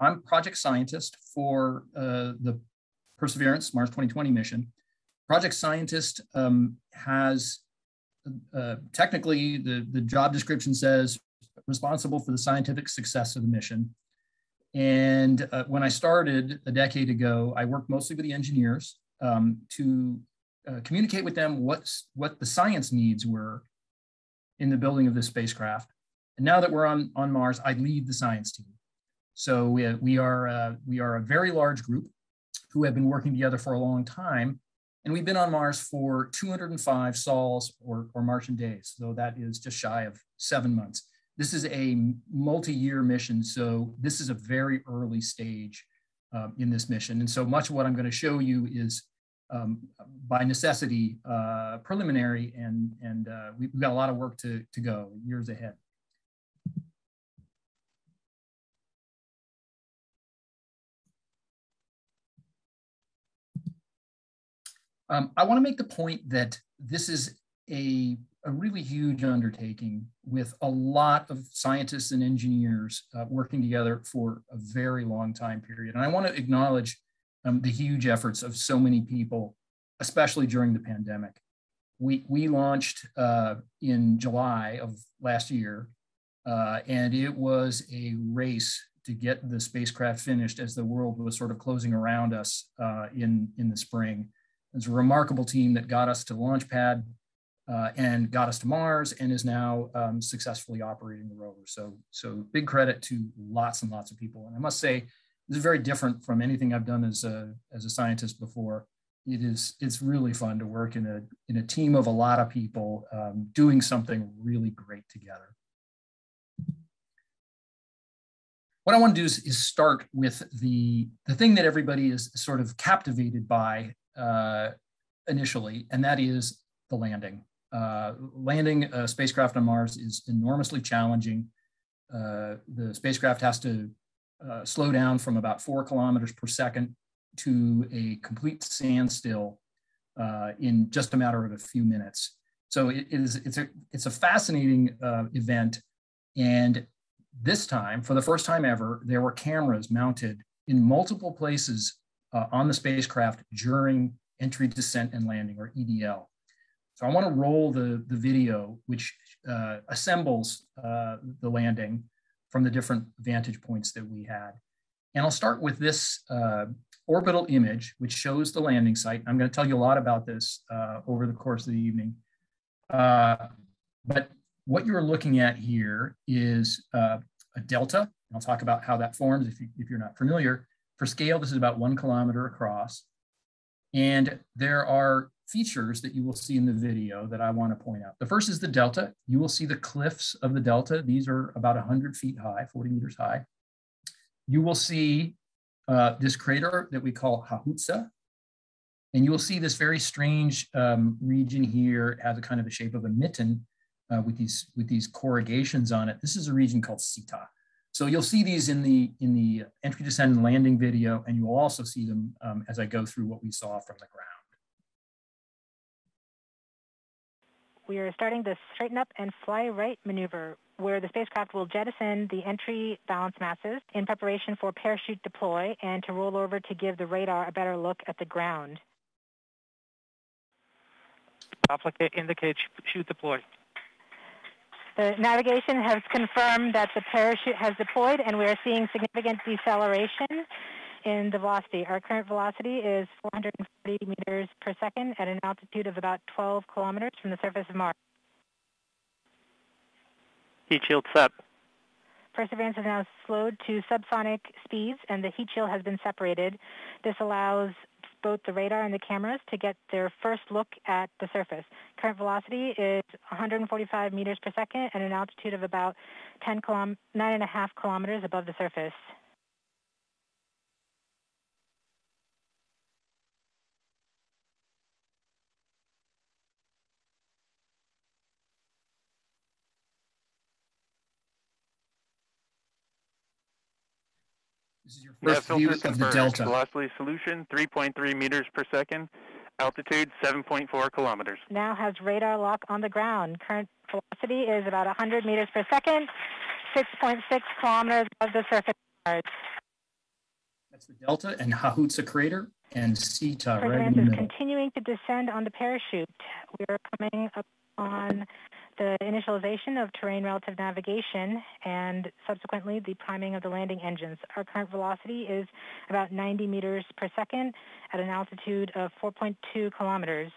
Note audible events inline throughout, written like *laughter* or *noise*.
I'm project scientist for uh, the Perseverance Mars 2020 mission. Project scientist um, has uh, technically the, the job description says responsible for the scientific success of the mission. And uh, when I started a decade ago, I worked mostly with the engineers um, to uh, communicate with them what's, what the science needs were in the building of this spacecraft. And now that we're on, on Mars, I lead the science team. So we, we, are, uh, we are a very large group who have been working together for a long time. And we've been on Mars for 205 sols or, or Martian days. So that is just shy of seven months. This is a multi-year mission. So this is a very early stage uh, in this mission. And so much of what I'm gonna show you is um, by necessity uh, preliminary and, and uh, we've got a lot of work to, to go years ahead. Um, I want to make the point that this is a, a really huge undertaking with a lot of scientists and engineers uh, working together for a very long time period. And I want to acknowledge um, the huge efforts of so many people, especially during the pandemic. We, we launched uh, in July of last year, uh, and it was a race to get the spacecraft finished as the world was sort of closing around us uh, in, in the spring. It's a remarkable team that got us to launch pad uh, and got us to Mars and is now um, successfully operating the rover. So, so big credit to lots and lots of people. And I must say, this is very different from anything I've done as a, as a scientist before. It is, it's really fun to work in a, in a team of a lot of people um, doing something really great together. What I want to do is, is start with the, the thing that everybody is sort of captivated by uh, initially, and that is the landing. Uh, landing a spacecraft on Mars is enormously challenging. Uh, the spacecraft has to uh, slow down from about four kilometers per second to a complete standstill uh, in just a matter of a few minutes. So it is it's a it's a fascinating uh, event, and this time, for the first time ever, there were cameras mounted in multiple places uh, on the spacecraft during entry, descent, and landing, or EDL. So I want to roll the, the video, which uh, assembles uh, the landing from the different vantage points that we had. And I'll start with this uh, orbital image, which shows the landing site. I'm going to tell you a lot about this uh, over the course of the evening. Uh, but what you're looking at here is a delta. I'll talk about how that forms if, you, if you're not familiar. For scale, this is about one kilometer across. And there are features that you will see in the video that I want to point out. The first is the delta. You will see the cliffs of the delta. These are about 100 feet high, 40 meters high. You will see uh, this crater that we call Hahuza. And you will see this very strange um, region here it has a kind of the shape of a mitten uh, with, these, with these corrugations on it. This is a region called Séítah. So you'll see these in the, in the entry, descent, and landing video, and you will also see them um, as I go through what we saw from the ground. We are starting the straighten up and fly right maneuver, where the spacecraft will jettison the entry balance masses in preparation for parachute deploy and to roll over to give the radar a better look at the ground. Applicate indicates chute deploy. The navigation has confirmed that the parachute has deployed and we are seeing significant deceleration in the velocity. Our current velocity is 440 meters per second at an altitude of about 12 kilometers from the surface of Mars. Heat shield set. Perseverance has now slowed to subsonic speeds and the heat shield has been separated. This allows both the radar and the cameras to get their first look at the surface. Current velocity is 145 meters per second at an altitude of about 10 kilom 9.5 kilometers above the surface. Your first view of the delta. Velocity solution, 3.3 meters per second. Altitude, 7.4 kilometers. Now has radar lock on the ground. Current velocity is about 100 meters per second, 6.6 kilometers above the surface. That's the Delta and Hahutsa crater and Séítah President right in the is continuing to descend on the parachute. We are coming up on the initialization of terrain relative navigation and subsequently the priming of the landing engines. Our current velocity is about 90 meters per second at an altitude of 4.2 kilometers.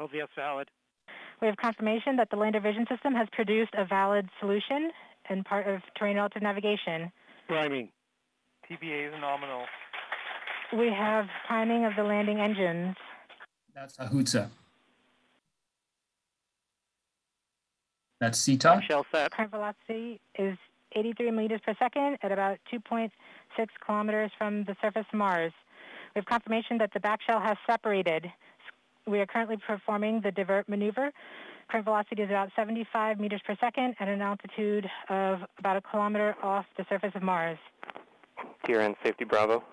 LVS valid. We have confirmation that the lander vision system has produced a valid solution and part of terrain relative navigation. Priming. TBA is nominal. We have priming of the landing engines. That's Hahuza. That's Séítah. Shell set. Current velocity is 83 meters per second at about 2.6 kilometers from the surface of Mars. We have confirmation that the back shell has separated. We are currently performing the divert maneuver. Current velocity is about 75 meters per second at an altitude of about a kilometer off the surface of Mars. TRN safety Bravo.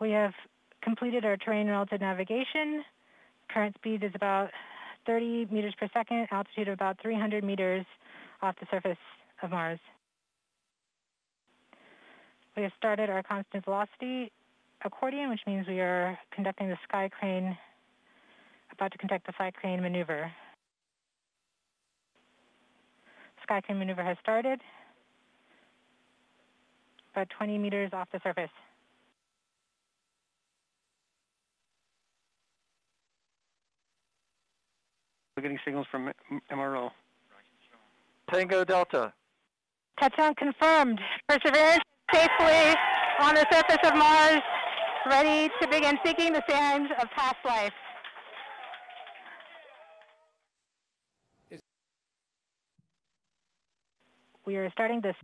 We have completed our terrain relative navigation. Current speed is about 30 meters per second, altitude of about 300 meters off the surface of Mars. We have started our constant velocity accordion, which means we are conducting the sky crane, about to conduct the sky crane maneuver. Sky crane maneuver has started, about 20 meters off the surface. We're getting signals from MRO. Tango Delta. Touchdown confirmed. Perseverance safely on the surface of Mars, ready to begin seeking the signs of past life. We are starting this.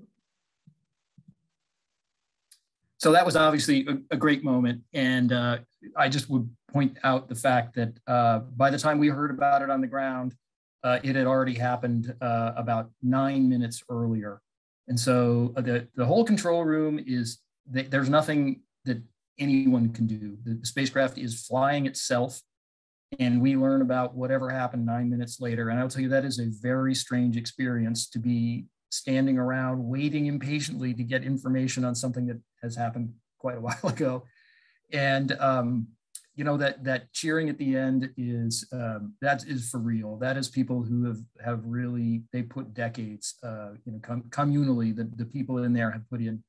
So that was obviously a, a great moment. And uh, I just would point out the fact that uh, by the time we heard about it on the ground, uh, it had already happened uh, about nine minutes earlier. And so uh, the, the whole control room is, th- there's nothing that anyone can do. The, the spacecraft is flying itself and we learn about whatever happened nine minutes later. And I'll tell you, that is a very strange experience to be standing around waiting impatiently to get information on something that has happened quite a *laughs* while ago. And um, you know that that cheering at the end is um, that is for real. That is people who have have really they put decades, uh, you know, com- communally. The the people in there have put in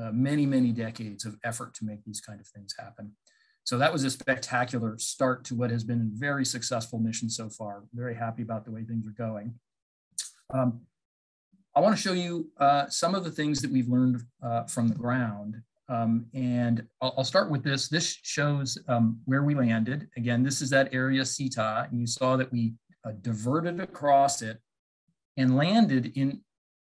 uh, many many decades of effort to make these kind of things happen. So that was a spectacular start to what has been a very successful mission so far. Very happy about the way things are going. Um, I want to show you uh, some of the things that we've learned uh, from the ground. Um, and I'll, I'll, start with this. This shows um, where we landed. Again, this is that area Séítah, and you saw that we uh, diverted across it and landed in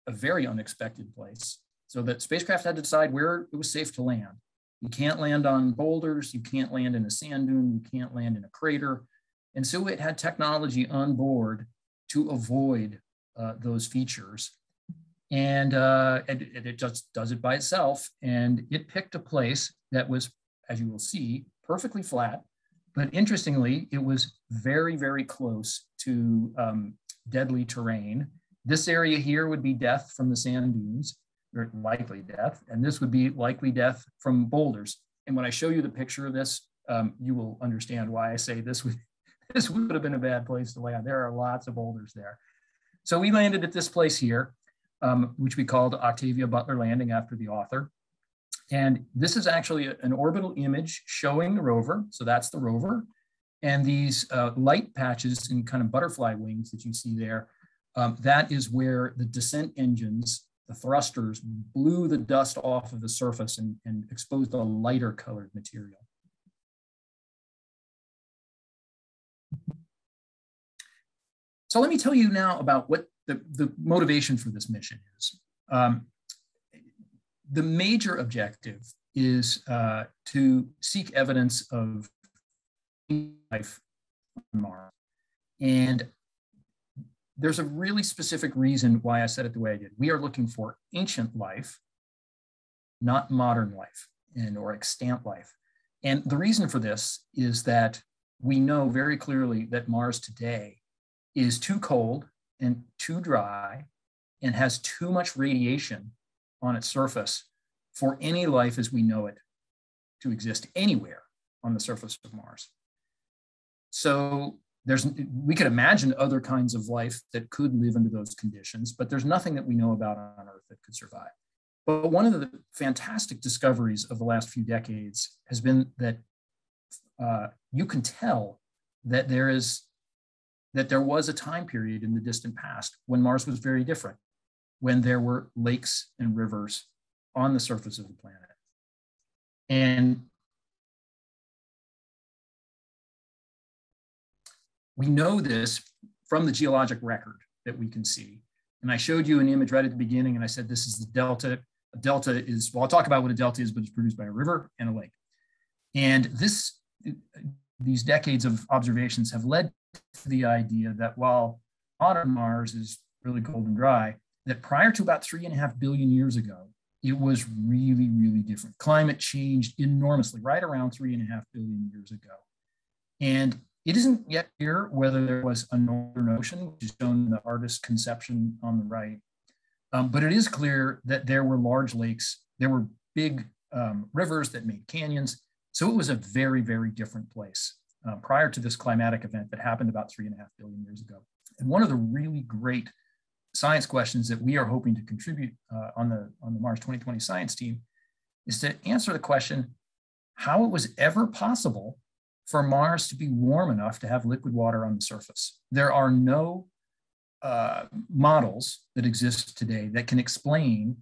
a very unexpected place. So that spacecraft had to decide where it was safe to land. You can't land on boulders, you can't land in a sand dune, you can't land in a crater. And so it had technology on board to avoid uh, those features and, uh, and it just does it by itself. And it picked a place that was, as you will see, perfectly flat. But interestingly, it was very, very close to um, deadly terrain. This area here would be death from the sand dunes, or likely death, and this would be likely death from boulders. And when I show you the picture of this, um, you will understand why I say this would *laughs* this would have been a bad place to land. There are lots of boulders there. So we landed at this place here um, which we called Octavia Butler Landing after the author. And this is actually an orbital image showing the rover. So that's the rover. And these uh, light patches and kind of butterfly wings that you see there, um, that is where the descent engines, the thrusters, blew the dust off of the surface and, and exposed a lighter colored material. So let me tell you now about what the, the motivation for this mission is. Um, the major objective is uh, to seek evidence of life on Mars. And there's a really specific reason why I said it the way I did. We are looking for ancient life, not modern life and or extant life. And the reason for this is that we know very clearly that Mars today is too cold and too dry and has too much radiation on its surface for any life as we know it to exist anywhere on the surface of Mars. So there's we could imagine other kinds of life that could live under those conditions, but there's nothing that we know about on Earth that could survive. But one of the fantastic discoveries of the last few decades has been that uh, you can tell that there is that there was a time period in the distant past when Mars was very different, when there were lakes and rivers on the surface of the planet. And we know this from the geologic record that we can see. And I showed you an image right at the beginning, and I said this is the delta. A delta is, well, I'll talk about what a delta is, but it's produced by a river and a lake. And this, these decades of observations have led the idea that while modern Mars is really cold and dry, that prior to about three and a half billion years ago, it was really, really different. Climate changed enormously right around three and a half billion years ago. And it isn't yet clear whether there was a northern ocean, which is shown in the artist's conception on the right. Um, but it is clear that there were large lakes, there were big um, rivers that made canyons. So it was a very, very different place uh, prior to this climatic event that happened about three and a half billion years ago. And one of the really great science questions that we are hoping to contribute uh, on, the, on the Mars 2020 science team is to answer the question how it was ever possible for Mars to be warm enough to have liquid water on the surface. There are no uh, models that exist today that can explain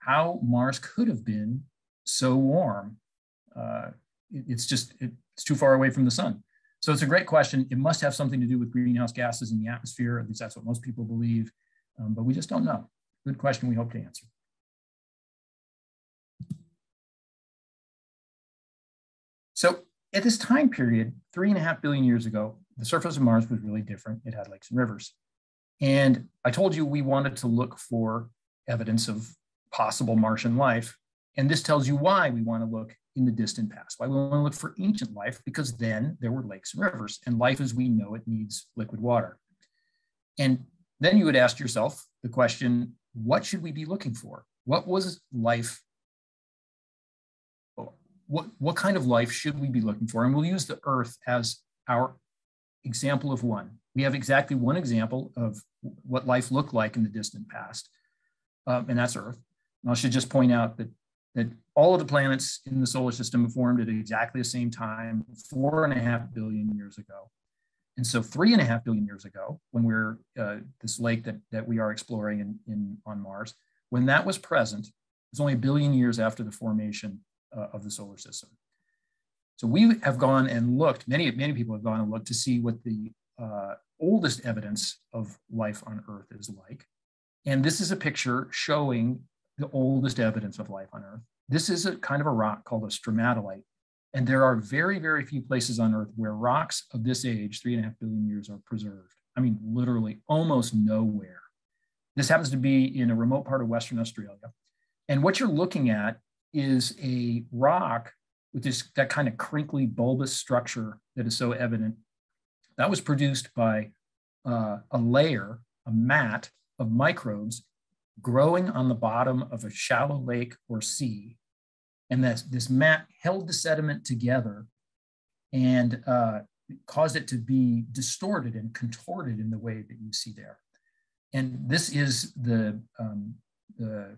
how Mars could have been so warm. Uh, it, it's just, it, it's too far away from the sun. So it's a great question. It must have something to do with greenhouse gases in the atmosphere. At least that's what most people believe um, but we just don't know. Good question we hope to answer. So at this time period, three and a half billion years ago, the surface of Mars was really different. It had lakes and rivers. And I told you we wanted to look for evidence of possible Martian life. And this tells you why we want to look in the distant past, why we want to look for ancient life, because then there were lakes and rivers, and life as we know it needs liquid water. And then you would ask yourself the question what should we be looking for? What was life? What, what kind of life should we be looking for? And we'll use the Earth as our example of one. We have exactly one example of what life looked like in the distant past, um, and that's Earth. And I should just point out that, that all of the planets in the solar system formed at exactly the same time, four and a half billion years ago. And so three and a half billion years ago, when we're uh, this lake that, that we are exploring in, in, on Mars, when that was present, it was only a billion years after the formation uh, of the solar system. So we have gone and looked, many, many people have gone and looked to see what the uh, oldest evidence of life on Earth is like. And this is a picture showing the oldest evidence of life on Earth. This is a kind of a rock called a stromatolite. And there are very, very few places on Earth where rocks of this age, three and a half billion years, are preserved. I mean, literally almost nowhere. This happens to be in a remote part of Western Australia. And what you're looking at is a rock with this that kind of crinkly bulbous structure that is so evident. That was produced by uh, a layer, a mat of microbes growing on the bottom of a shallow lake or sea and this, this mat held the sediment together and uh, caused it to be distorted and contorted in the way that you see there. And this is the, um, the,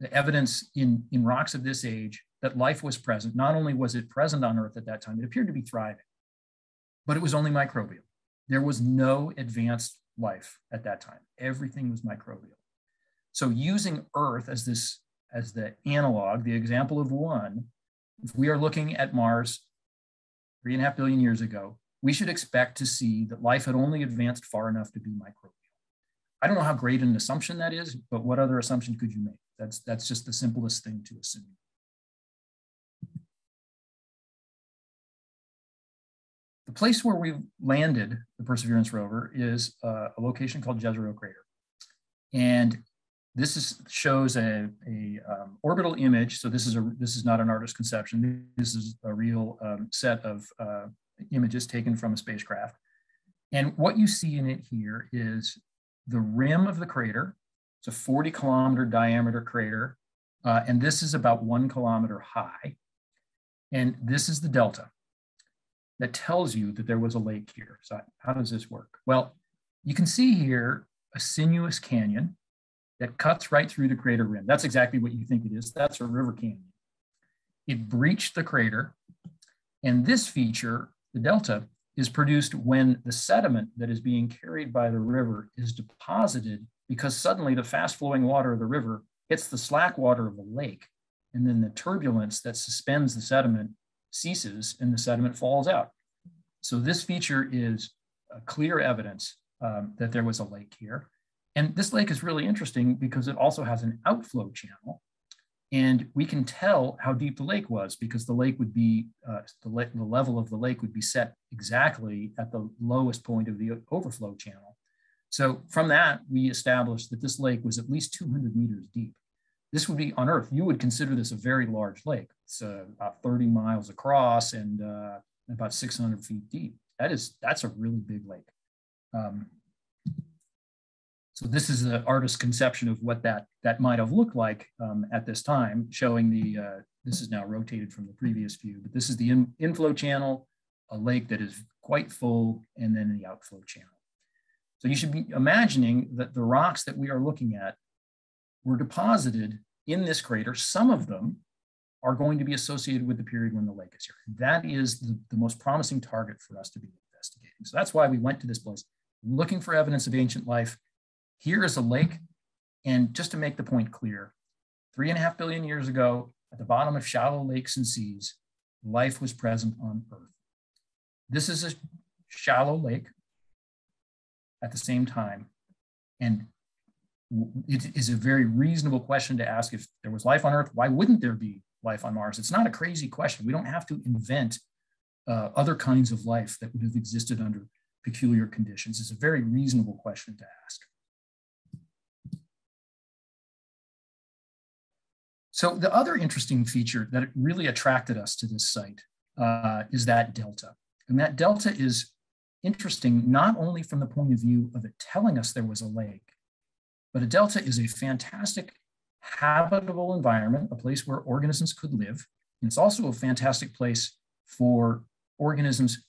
the evidence in, in rocks of this age that life was present. Not only was it present on Earth at that time, it appeared to be thriving, but it was only microbial. There was no advanced life at that time. Everything was microbial. So using Earth as this as the analog, the example of one, if we are looking at Mars three and a half billion years ago, we should expect to see that life had only advanced far enough to be microbial. I don't know how great an assumption that is, but what other assumption could you make? That's, that's just the simplest thing to assume. The place where we landed the Perseverance rover is uh, a location called Jezero Crater. And this is, shows a, a um, orbital image. So this is, a, this is not an artist's conception. This is a real um, set of uh, images taken from a spacecraft. And what you see in it here is the rim of the crater It's a 40 kilometer diameter crater, uh, and this is about one kilometer high. And this is the delta that tells you that there was a lake here. So how does this work? Well, you can see here a sinuous canyon that cuts right through the crater rim. That's exactly what you think it is. That's a river canyon. It breached the crater. And this feature, the delta, is produced when the sediment that is being carried by the river is deposited because suddenly the fast flowing water of the river hits the slack water of the lake. And then the turbulence that suspends the sediment ceases and the sediment falls out. So this feature is clear evidence um, that there was a lake here. And this lake is really interesting because it also has an outflow channel. And we can tell how deep the lake was because the lake would be, uh, the, le the level of the lake would be set exactly at the lowest point of the overflow channel. So from that, we established that this lake was at least 200 meters deep. This would be on Earth, you would consider this a very large lake. It's uh, about 30 miles across and uh, about 600 feet deep. That is, that's a really big lake. Um, so this is the artist's conception of what that, that might have looked like um, at this time, showing the, uh, this is now rotated from the previous view, but this is the in, inflow channel, a lake that is quite full, and then the outflow channel. So you should be imagining that the rocks that we are looking at were deposited in this crater. Some of them are going to be associated with the period when the lake is here. That is the, the most promising target for us to be investigating. So that's why we went to this place, looking for evidence of ancient life. Here is a lake. And just to make the point clear, three and a half billion years ago, at the bottom of shallow lakes and seas, life was present on Earth. This is a shallow lake at the same time. And it is a very reasonable question to ask if there was life on Earth, why wouldn't there be life on Mars? It's not a crazy question. We don't have to invent uh, other kinds of life that would have existed under peculiar conditions. It's a very reasonable question to ask. So the other interesting feature that really attracted us to this site uh, is that delta. And that delta is interesting not only from the point of view of it telling us there was a lake, but a delta is a fantastic habitable environment, a place where organisms could live. And it's also a fantastic place for organisms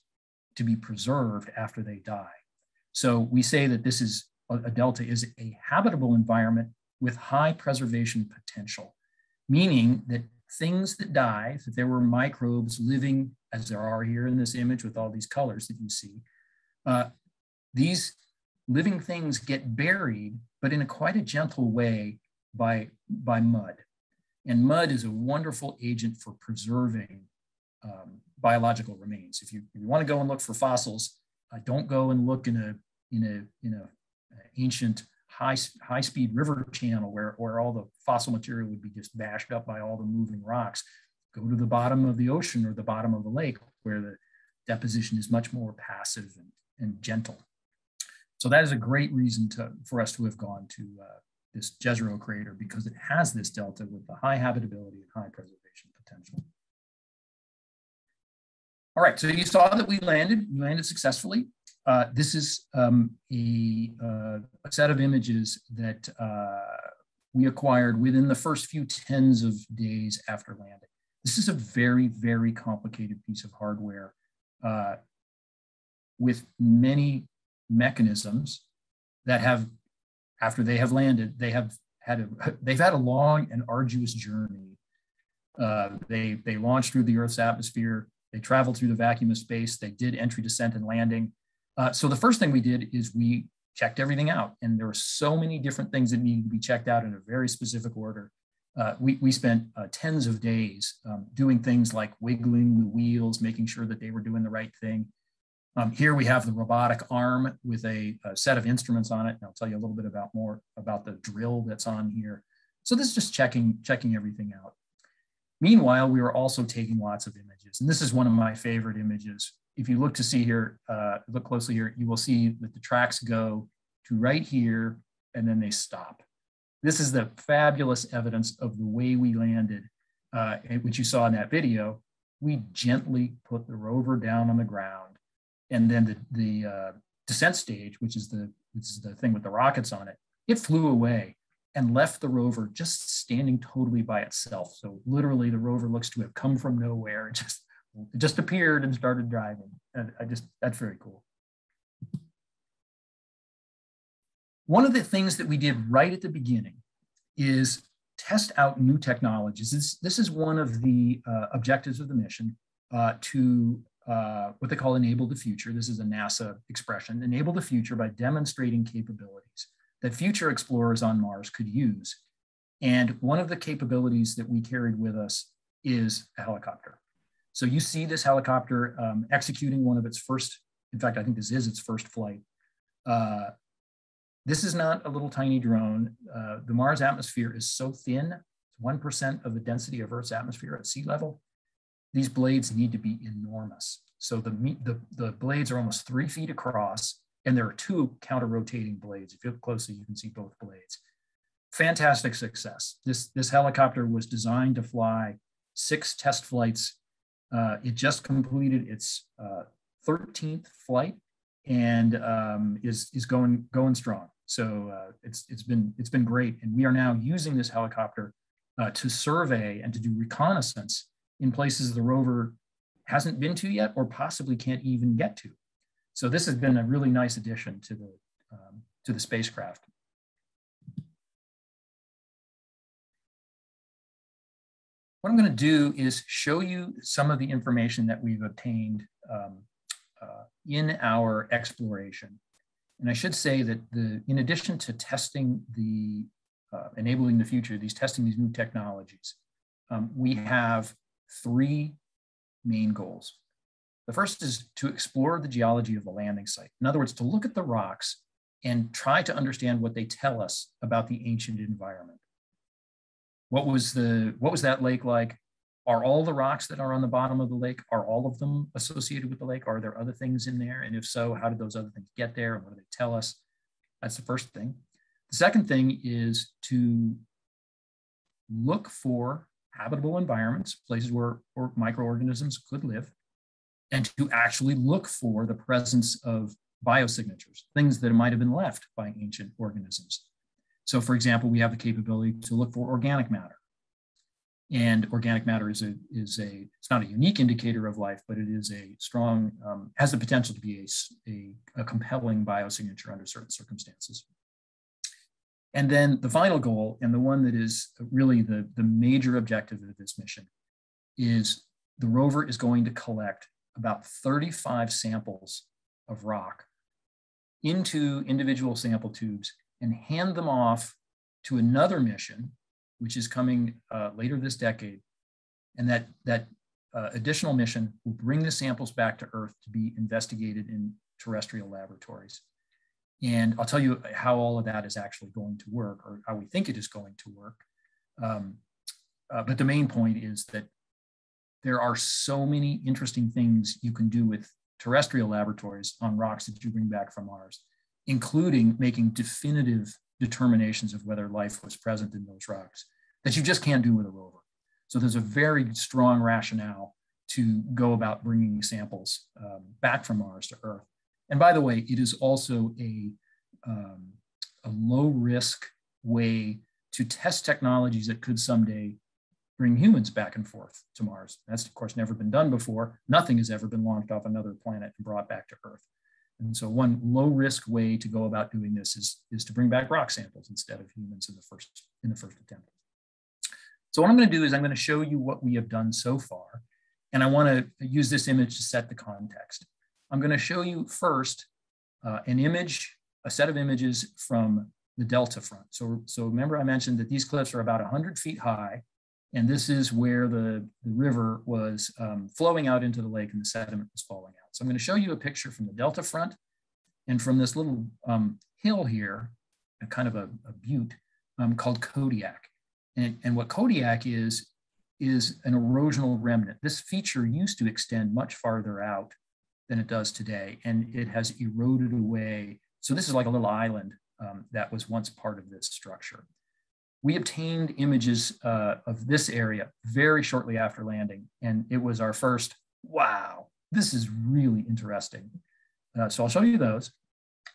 to be preserved after they die. So we say that this is a delta is a habitable environment with high preservation potential, meaning that things that die, if there were microbes living as there are here in this image with all these colors that you see, uh, these living things get buried, but in a quite a gentle way by, by mud. And mud is a wonderful agent for preserving um, biological remains. If you, if you want to go and look for fossils, uh, don't go and look in a, in a, in a uh, ancient high, high speed river channel where, where all the fossil material would be just bashed up by all the moving rocks. Go to the bottom of the ocean or the bottom of the lake where the deposition is much more passive and, and gentle. So that is a great reason to, for us to have gone to uh, this Jezero crater because it has this delta with the high habitability and high preservation potential. All right, so you saw that we landed, we landed successfully. Uh, this is um, a, uh, a, set of images that uh, we acquired within the first few tens of days after landing. This is a very, very complicated piece of hardware uh, with many mechanisms that have, after they have landed, they have had a, *laughs* they've had a long and arduous journey. Uh, they they launched through the Earth's atmosphere. They traveled through the vacuum of space. They did entry, descent, and landing. Uh, so the first thing we did is we checked everything out, and there were so many different things that needed to be checked out in a very specific order. Uh, we, we spent uh, tens of days um, doing things like wiggling the wheels, making sure that they were doing the right thing, um, here we have the robotic arm with a, a, set of instruments on it. And I'll tell you a little bit about more about the drill that's on here. So this is just checking, checking everything out. Meanwhile, we were also taking lots of images. And this is one of my favorite images. If you look to see here, uh, look closely here, you will see that the tracks go to right here and then they stop. This is the fabulous evidence of the way we landed, uh, which you saw in that video. We gently put the rover down on the ground and then the, the uh, descent stage, which is the which is the thing with the rockets on it, it flew away and left the rover just standing totally by itself. So literally the rover looks to have come from nowhere. *laughs* Just, just appeared and started driving. And I just, that's very cool. One of the things that we did right at the beginning is test out new technologies. This, this is one of the uh, objectives of the mission uh, to uh, what they call enable the future. This is a NASA expression, enable the future by demonstrating capabilities that future explorers on Mars could use. And one of the capabilities that we carried with us is a helicopter. So you see this helicopter um, executing one of its first, in fact, I think this is its first flight. Uh, this is not a little tiny drone. Uh, the Mars atmosphere is so thin, 1% of the density of Earth's atmosphere at sea level. These blades need to be enormous. So the, the, the blades are almost three feet across and there are two counter-rotating blades. If you look closely, you can see both blades. Fantastic success. This, this helicopter was designed to fly six test flights. Uh, it just completed its uh, 13th flight and um, is, is going, going strong. So uh, it's, it's, been, it's been great. And we are now using this helicopter uh, to survey and to do reconnaissance in places the rover hasn't been to yet or possibly can't even get to. So this has been a really nice addition to the, um, to the spacecraft. What I'm going to do is show you some of the information that we've obtained um, uh, in our exploration. And I should say that the, in addition to testing the, uh, enabling the future, these testing these new technologies, um, we have three main goals. The first is to explore the geology of the landing site. In other words, to look at the rocks and try to understand what they tell us about the ancient environment. What was, the, what was that lake like? Are all the rocks that are on the bottom of the lake, are all of them associated with the lake? Are there other things in there? And if so, how did those other things get there and what do they tell us? That's the first thing. The second thing is to look for habitable environments, places where microorganisms could live, and to actually look for the presence of biosignatures, things that might have been left by ancient organisms. So for example, we have the capability to look for organic matter. And organic matter is a, is a it's not a unique indicator of life, but it is a strong, um, has the potential to be a, a, a compelling biosignature under certain circumstances. And then the final goal, and the one that is really the, the major objective of this mission, is the rover is going to collect about 35 samples of rock into individual sample tubes and hand them off to another mission, which is coming uh, later this decade. And that, that uh, additional mission will bring the samples back to Earth to be investigated in terrestrial laboratories. And I'll tell you how all of that is actually going to work or how we think it is going to work. Um, uh, but the main point is that there are so many interesting things you can do with terrestrial laboratories on rocks that you bring back from Mars, including making definitive determinations of whether life was present in those rocks that you just can't do with a rover. So there's a very strong rationale to go about bringing samples um, back from Mars to Earth. And by the way, it is also a, um, a low risk way to test technologies that could someday bring humans back and forth to Mars. That's, of course, never been done before. Nothing has ever been launched off another planet and brought back to Earth. And so one low risk way to go about doing this is, is to bring back rock samples instead of humans in the first, in the first attempt. So what I'm gonna do is I'm gonna show you what we have done so far. And I wanna use this image to set the context. I'm gonna show you first uh, an image, a set of images from the Delta front. So, so remember I mentioned that these cliffs are about 100 feet high and this is where the, the river was um, flowing out into the lake and the sediment was falling out. So I'm going to show you a picture from the delta front and from this little um, hill here, a kind of a, a butte um, called Kodiak. And, and what Kodiak is, is an erosional remnant. This feature used to extend much farther out than it does today, and it has eroded away. So this is like a little island um, that was once part of this structure we obtained images uh, of this area very shortly after landing, and it was our first, wow, this is really interesting. Uh, so I'll show you those.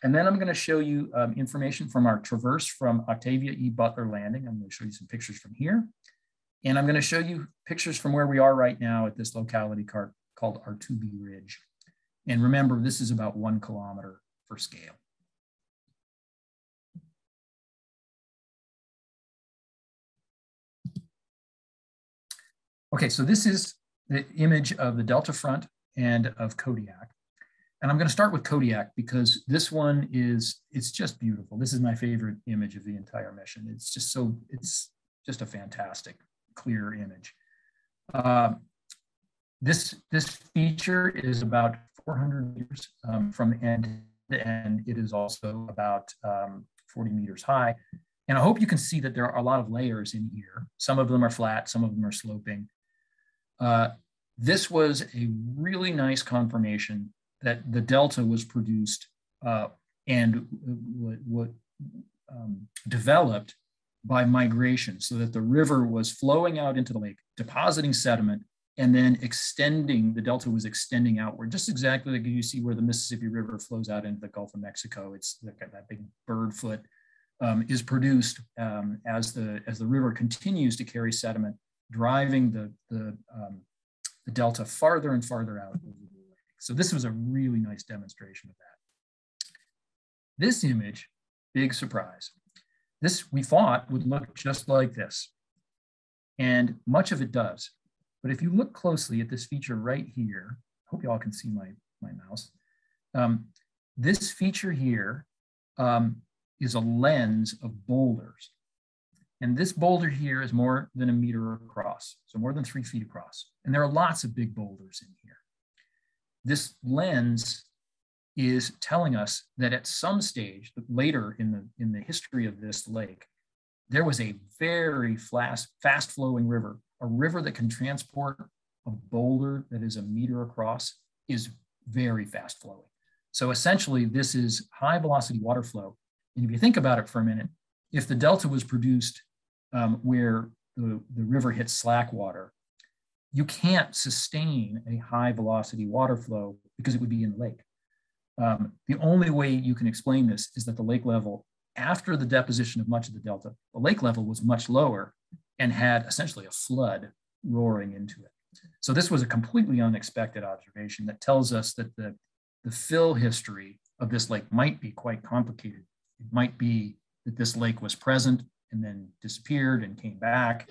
And then I'm going to show you um, information from our traverse from Octavia E. Butler Landing. I'm going to show you some pictures from here. And I'm going to show you pictures from where we are right now at this locality called Artuby Ridge. And remember, this is about one kilometer for scale. Okay, so this is the image of the Delta Front and of Kodiak. And I'm going to start with Kodiak because this one is, it's just beautiful. This is my favorite image of the entire mission. It's just so, it's just a fantastic, clear image. Uh, this, this feature is about 400 meters um, from end to end. It is also about um, 40 meters high. And I hope you can see that there are a lot of layers in here. Some of them are flat, some of them are sloping. Uh, this was a really nice confirmation that the delta was produced uh, and what, um, developed by migration so that the river was flowing out into the lake, depositing sediment, and then extending, the delta was extending outward, just exactly like you see where the Mississippi River flows out into the Gulf of Mexico. It's that big bird foot um, is produced um, as, the, as the river continues to carry sediment driving the, the, um, the delta farther and farther out. So this was a really nice demonstration of that. This image, big surprise. This we thought would look just like this. And much of it does. But if you look closely at this feature right here, I hope you all can see my, my mouse. Um, this feature here um, is a lens of boulders. And this boulder here is more than a meter across, so more than three feet across. And there are lots of big boulders in here. This lens is telling us that at some stage later in the, in the history of this lake, there was a very fast, fast flowing river. A river that can transport a boulder that is a meter across is very fast flowing. So essentially, this is high velocity water flow. And if you think about it for a minute, if the delta was produced um, where the, the river hits slack water, you can't sustain a high velocity water flow because it would be in the lake. Um, the only way you can explain this is that the lake level, after the deposition of much of the delta, the lake level was much lower and had essentially a flood roaring into it. So this was a completely unexpected observation that tells us that the, the fill history of this lake might be quite complicated. It might be that this lake was present and then disappeared and came back.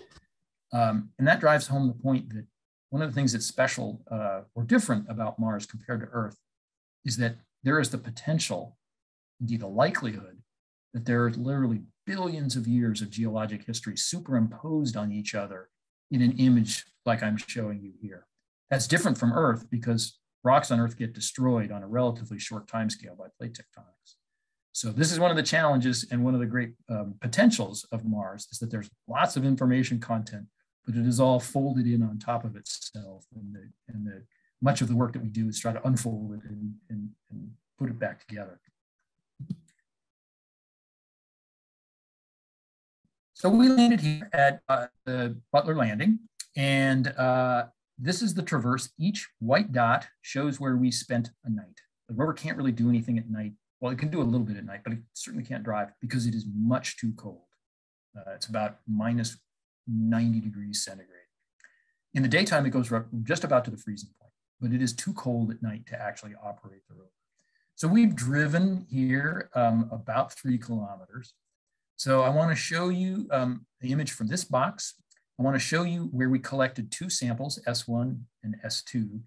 Um, and that drives home the point that one of the things that's special uh, or different about Mars compared to Earth is that there is the potential, indeed the likelihood, that there are literally billions of years of geologic history superimposed on each other in an image like I'm showing you here. That's different from Earth because rocks on Earth get destroyed on a relatively short time scale by plate tectonics. So this is one of the challenges and one of the great um, potentials of Mars is that there's lots of information content, but it is all folded in on top of itself. And, the, and the, much of the work that we do is try to unfold it and, and, and put it back together. So we landed here at uh, the Butler Landing, and uh, this is the traverse. Each white dot shows where we spent a night. The rover can't really do anything at night well, it can do a little bit at night, but it certainly can't drive because it is much too cold. Uh, it's about minus 90 degrees centigrade. In the daytime, it goes just about to the freezing point, but it is too cold at night to actually operate the rover. So we've driven here um, about three kilometers. So I wanna show you um, the image from this box. I wanna show you where we collected two samples, S1 and S2,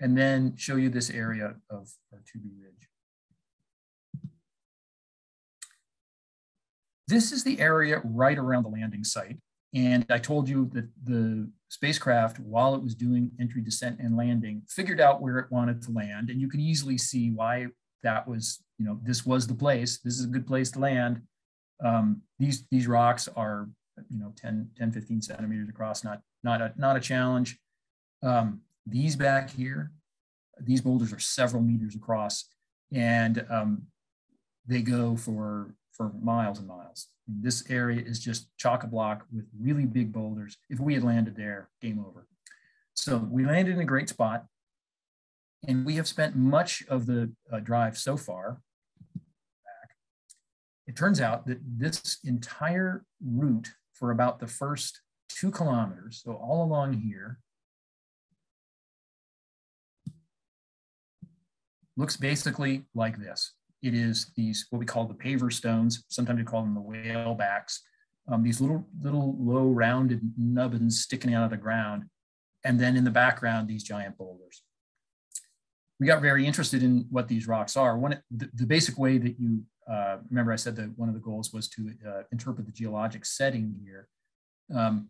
and then show you this area of Artuby Ridge. This is the area right around the landing site. And I told you that the spacecraft, while it was doing entry, descent, and landing, figured out where it wanted to land. And you can easily see why that was, you know, this was the place. This is a good place to land. Um, these, these rocks are, you know, 10, 10, 15 centimeters across, not, not, a, not a challenge. Um, these back here, these boulders are several meters across and um, they go for for miles and miles. This area is just chock-a-block with really big boulders. If we had landed there, game over. So we landed in a great spot and we have spent much of the uh, drive so far it turns out that this entire route for about the first two kilometers, so all along here, looks basically like this. It is these, what we call the paver stones, sometimes we call them the whale backs, um, these little, little low rounded nubbins sticking out of the ground. And then in the background, these giant boulders. We got very interested in what these rocks are. One, the, the basic way that you, uh, remember I said that one of the goals was to uh, interpret the geologic setting here. Um,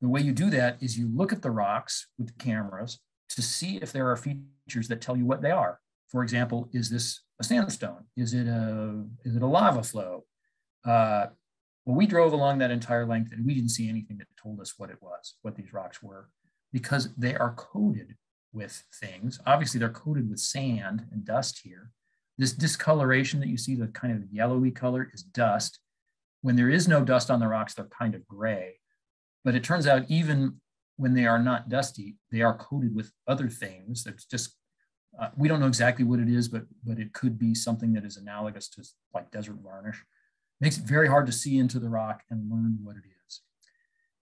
the way you do that is you look at the rocks with cameras to see if there are features that tell you what they are. For example, is this a sandstone? Is it a, is it a lava flow? Uh, well, we drove along that entire length and we didn't see anything that told us what it was, what these rocks were, because they are coated with things. Obviously, they're coated with sand and dust here. This discoloration that you see, the kind of yellowy color, is dust. When there is no dust on the rocks, they're kind of gray. But it turns out even when they are not dusty, they are coated with other things. That's just uh, we don't know exactly what it is, but but it could be something that is analogous to like desert varnish. Makes it very hard to see into the rock and learn what it is.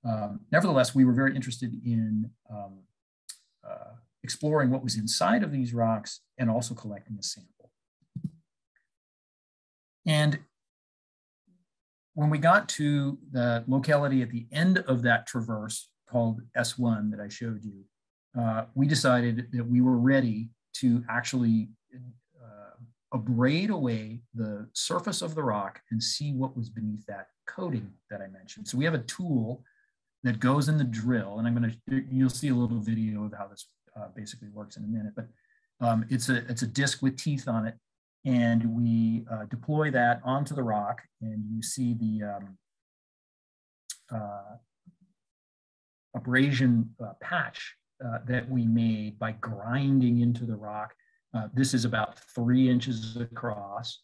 Um, nevertheless, we were very interested in um, uh, exploring what was inside of these rocks and also collecting a sample. And when we got to the locality at the end of that traverse called S1 that I showed you, uh, we decided that we were ready to actually uh, abrade away the surface of the rock and see what was beneath that coating that I mentioned. So we have a tool that goes in the drill, and I'm going to you'll see a little video of how this uh, basically works in a minute. But um, it's a it's a disc with teeth on it, and we uh, deploy that onto the rock, and you see the um, uh, abrasion uh, patch uh, that we made by grinding into the rock. Uh, this is about three inches across.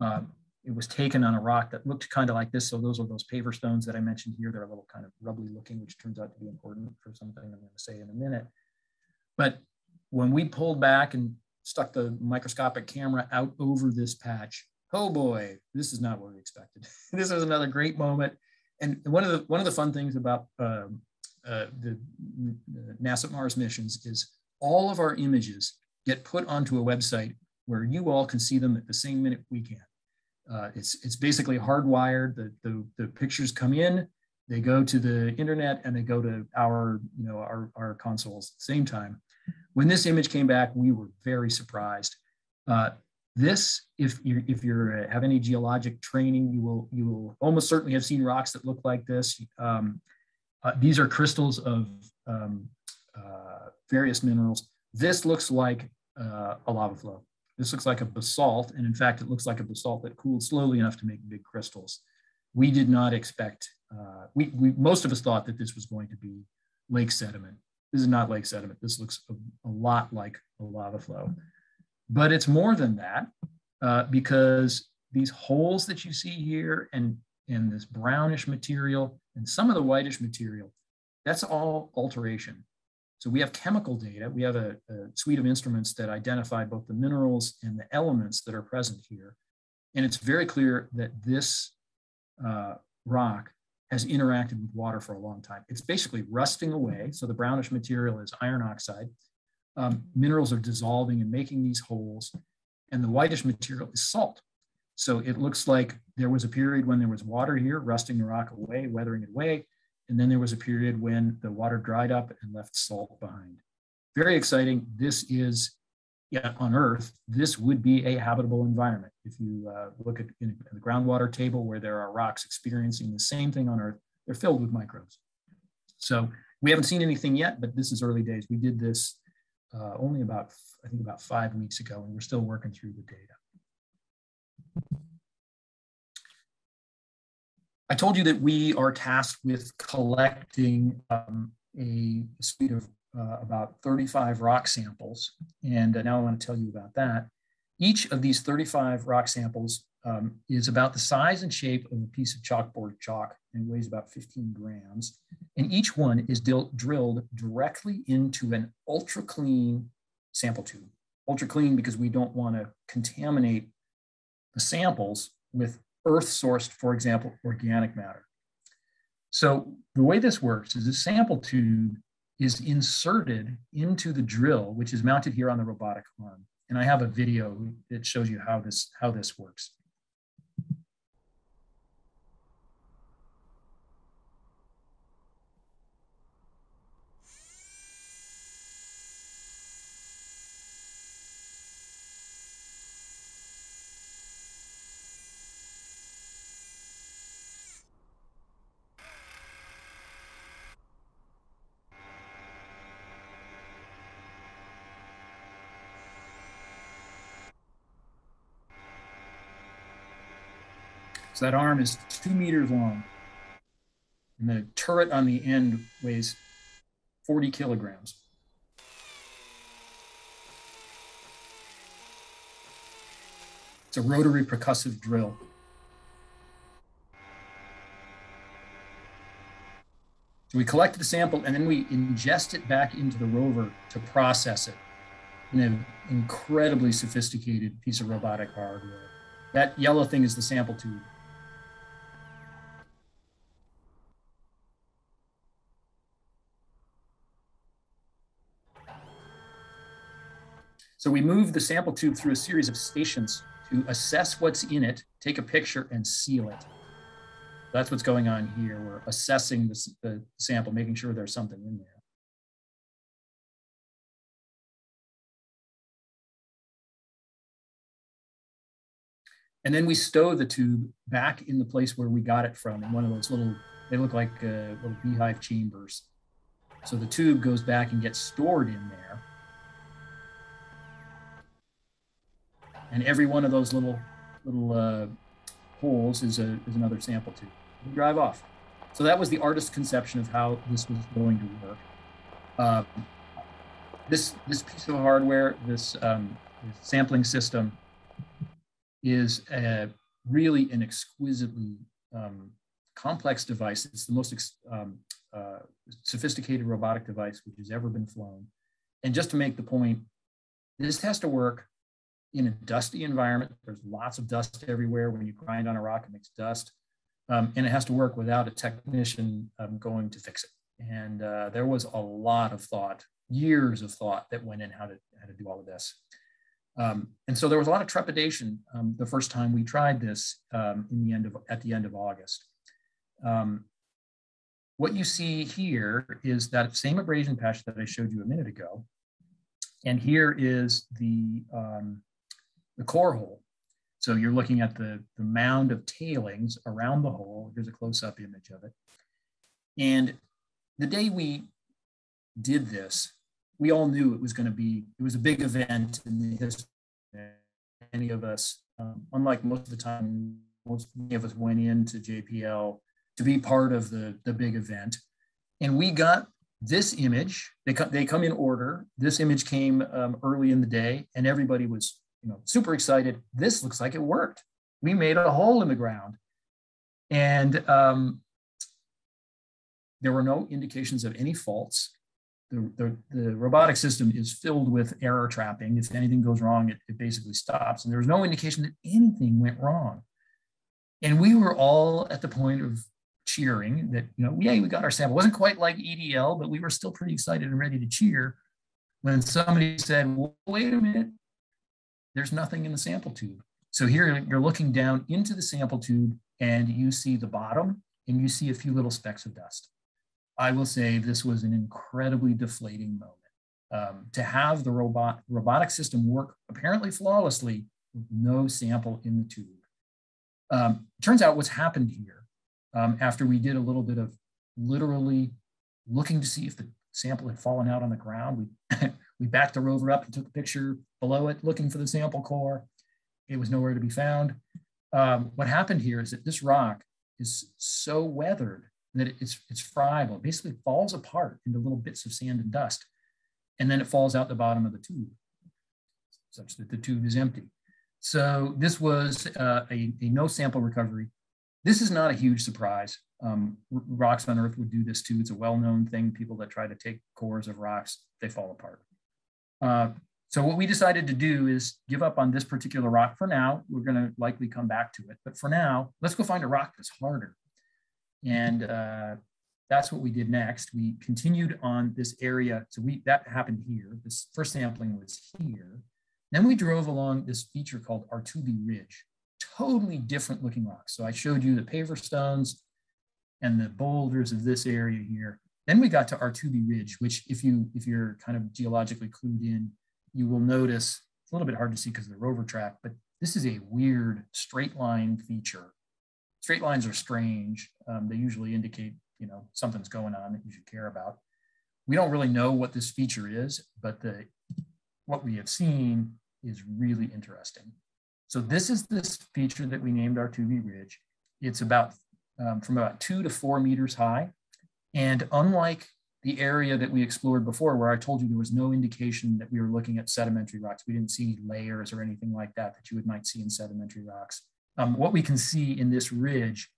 Um, it was taken on a rock that looked kind of like this. So those are those paver stones that I mentioned here. They're a little kind of rubbly looking, which turns out to be important for something I'm going to say in a minute. But when we pulled back and stuck the microscopic camera out over this patch, oh boy, this is not what we expected. *laughs* this was another great moment. And one of the one of the fun things about um, uh, the, NASA Mars missions is all of our images get put onto a website where you all can see them at the same minute we can. Uh, it's, it's basically hardwired. The, the, the pictures come in, they go to the internet and they go to our, you know, our, our consoles at the same time. When this image came back, we were very surprised. Uh, this, if you if you uh, have any geologic training, you will you will almost certainly have seen rocks that look like this. Um, uh, these are crystals of um, uh, various minerals. This looks like uh, a lava flow. This looks like a basalt, and in fact, it looks like a basalt that cooled slowly enough to make big crystals. We did not expect, uh, we, we, most of us thought that this was going to be lake sediment. This is not lake sediment. This looks a, a lot like a lava flow. But it's more than that uh, because these holes that you see here and, and this brownish material and some of the whitish material, that's all alteration. So we have chemical data. We have a, a, suite of instruments that identify both the minerals and the elements that are present here. And it's very clear that this uh, rock has interacted with water for a long time. It's basically rusting away. So the brownish material is iron oxide. Um, minerals are dissolving and making these holes. And the whitish material is salt. So it looks like there was a period when there was water here, rusting the rock away, weathering it away. And then there was a period when the water dried up and left salt behind. Very exciting. This is, yeah, on Earth, this would be a habitable environment. If you uh, look at in the groundwater table where there are rocks experiencing the same thing on Earth, they're filled with microbes. So we haven't seen anything yet, but this is early days. We did this uh, only about, I think about five weeks ago, and we're still working through the data. I told you that we are tasked with collecting um, a suite of uh, about 35 rock samples. And uh, now I want to tell you about that. Each of these 35 rock samples um, is about the size and shape of a piece of chalkboard chalk and weighs about 15 grams. And each one is drilled directly into an ultra clean sample tube. Ultra clean because we don't want to contaminate the samples with earth sourced, for example, organic matter. So the way this works is a sample tube is inserted into the drill, which is mounted here on the robotic arm. And I have a video that shows you how this, how this works. So that arm is two meters long. And the turret on the end weighs 40 kilograms. It's a rotary percussive drill. So we collect the sample and then we ingest it back into the rover to process it in an incredibly sophisticated piece of robotic hardware. That yellow thing is the sample tube. So we move the sample tube through a series of stations to assess what's in it, take a picture and seal it. That's what's going on here. We're assessing the, the sample, making sure there's something in there. And then we stow the tube back in the place where we got it from in one of those little, they look like uh, little beehive chambers. So the tube goes back and gets stored in there. And every one of those little little uh, holes is, a, is another sample tube. Drive off. So that was the artist's conception of how this was going to work. Uh, this this piece of hardware, this, um, this sampling system, is a, really an exquisitely um, complex device. It's the most um, uh, sophisticated robotic device which has ever been flown. And just to make the point, this has to work in a dusty environment. There's lots of dust everywhere. When you grind on a rock, it makes dust. Um, and it has to work without a technician um, going to fix it. And uh, there was a lot of thought, years of thought that went in how to, how to do all of this. Um, and so there was a lot of trepidation um, the first time we tried this um, in the end of, at the end of August. Um, what you see here is that same abrasion patch that I showed you a minute ago. And here is the, um, the core hole. So you're looking at the, the mound of tailings around the hole. Here's a close-up image of it. And the day we did this, we all knew it was going to be, it was a big event in the history. Any of us, um, unlike most of the time, most many of us went into JPL to be part of the, the big event. And we got this image, they, co- they come in order. This image came um, early in the day, and everybody was you know, super excited. This looks like it worked. We made a hole in the ground. And um, there were no indications of any faults. The, the, the, robotic system is filled with error trapping. If anything goes wrong, it, it basically stops. And there was no indication that anything went wrong. And we were all at the point of cheering that, you know, yay, we got our sample. It wasn't quite like EDL, but we were still pretty excited and ready to cheer when somebody said, well, wait a minute, there's nothing in the sample tube. So here you're looking down into the sample tube and you see the bottom and you see a few little specks of dust. I will say this was an incredibly deflating moment. Um, to have the robot robotic system work apparently flawlessly with no sample in the tube. Um, turns out what's happened here um, after we did a little bit of literally looking to see if the sample had fallen out on the ground, we We backed the rover up and took a picture below it, looking for the sample core. It was nowhere to be found. Um, what happened here is that this rock is so weathered that it's, it's friable. It basically falls apart into little bits of sand and dust. And then it falls out the bottom of the tube, such that the tube is empty. So this was uh, a, a no sample recovery. This is not a huge surprise. Um, rocks on Earth would do this too. It's a well-known thing. People that try to take cores of rocks, they fall apart. Uh, so what we decided to do is give up on this particular rock for now. We're going to likely come back to it, but for now, let's go find a rock that's harder. And uh, that's what we did next. We continued on this area. So we that happened here. This first sampling was here. Then we drove along this feature called Artuby Ridge, totally different looking rocks. So I showed you the paver stones and the boulders of this area here. Then we got to Artuby Ridge, which if you if you're kind of geologically clued in, you will notice it's a little bit hard to see because of the rover track, but this is a weird straight line feature. Straight lines are strange. Um, they usually indicate, you know, something's going on that you should care about. We don't really know what this feature is, but the what we have seen is really interesting. So this is this feature that we named Artuby Ridge. It's about um, from about two to four meters high. And unlike the area that we explored before, where I told you there was no indication that we were looking at sedimentary rocks. We didn't see any layers or anything like that that you would might see in sedimentary rocks. Um, what we can see in this ridge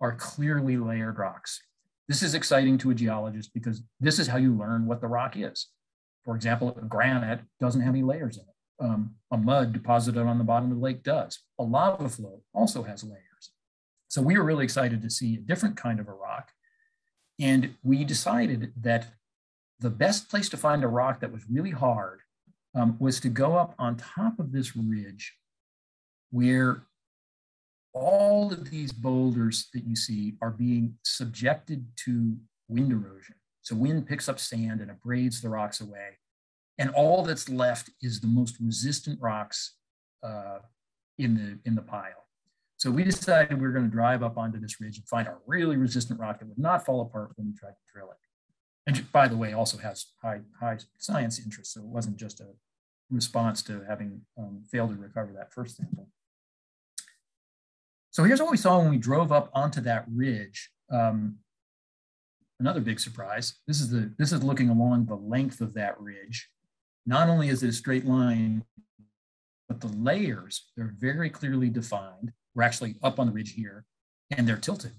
are clearly layered rocks. This is exciting to a geologist because this is how you learn what the rock is. For example, a granite doesn't have any layers in it. Um, a mud deposited on the bottom of the lake does. A lava flow also has layers. So we were really excited to see a different kind of a rock and we decided that the best place to find a rock that was really hard um, was to go up on top of this ridge where all of these boulders that you see are being subjected to wind erosion. So wind picks up sand and abrades the rocks away. And all that's left is the most resistant rocks uh, in, the, in the pile. So we decided we were going to drive up onto this ridge and find a really resistant rock that would not fall apart when we tried to drill it. And by the way, also has high, high science interest. So it wasn't just a response to having um, failed to recover that first sample. So here's what we saw when we drove up onto that ridge. Um, another big surprise. This is the this is looking along the length of that ridge. Not only is it a straight line, but the layers, they're very clearly defined. We're actually up on the ridge here and they're tilted.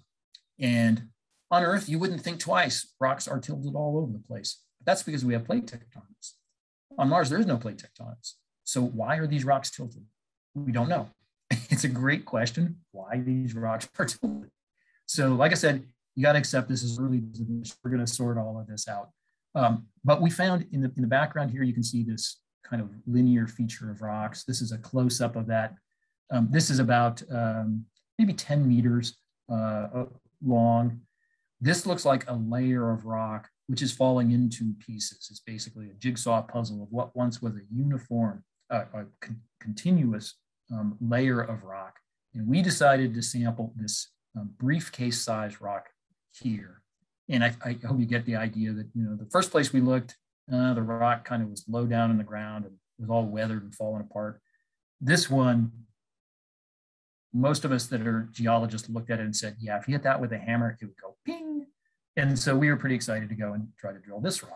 And on Earth, you wouldn't think twice. Rocks are tilted all over the place. But that's because we have plate tectonics. On Mars, there is no plate tectonics. So why are these rocks tilted? We don't know. *laughs* it's a great question why these rocks are *laughs* tilted. So, like I said, you got to accept this is early. We're going to sort all of this out. Um, but we found in the, in the background here, you can see this kind of linear feature of rocks. This is a close up of that um, this is about um, maybe 10 meters uh, long. This looks like a layer of rock, which is falling into pieces. It's basically a jigsaw puzzle of what once was a uniform, uh, a con continuous um, layer of rock. And we decided to sample this um, briefcase size rock here. And I, I, hope you get the idea that, you know, the first place we looked, uh, the rock kind of was low down in the ground and was all weathered and falling apart. This one most of us that are geologists looked at it and said, yeah, if you hit that with a hammer, it would go ping. And so we were pretty excited to go and try to drill this rock.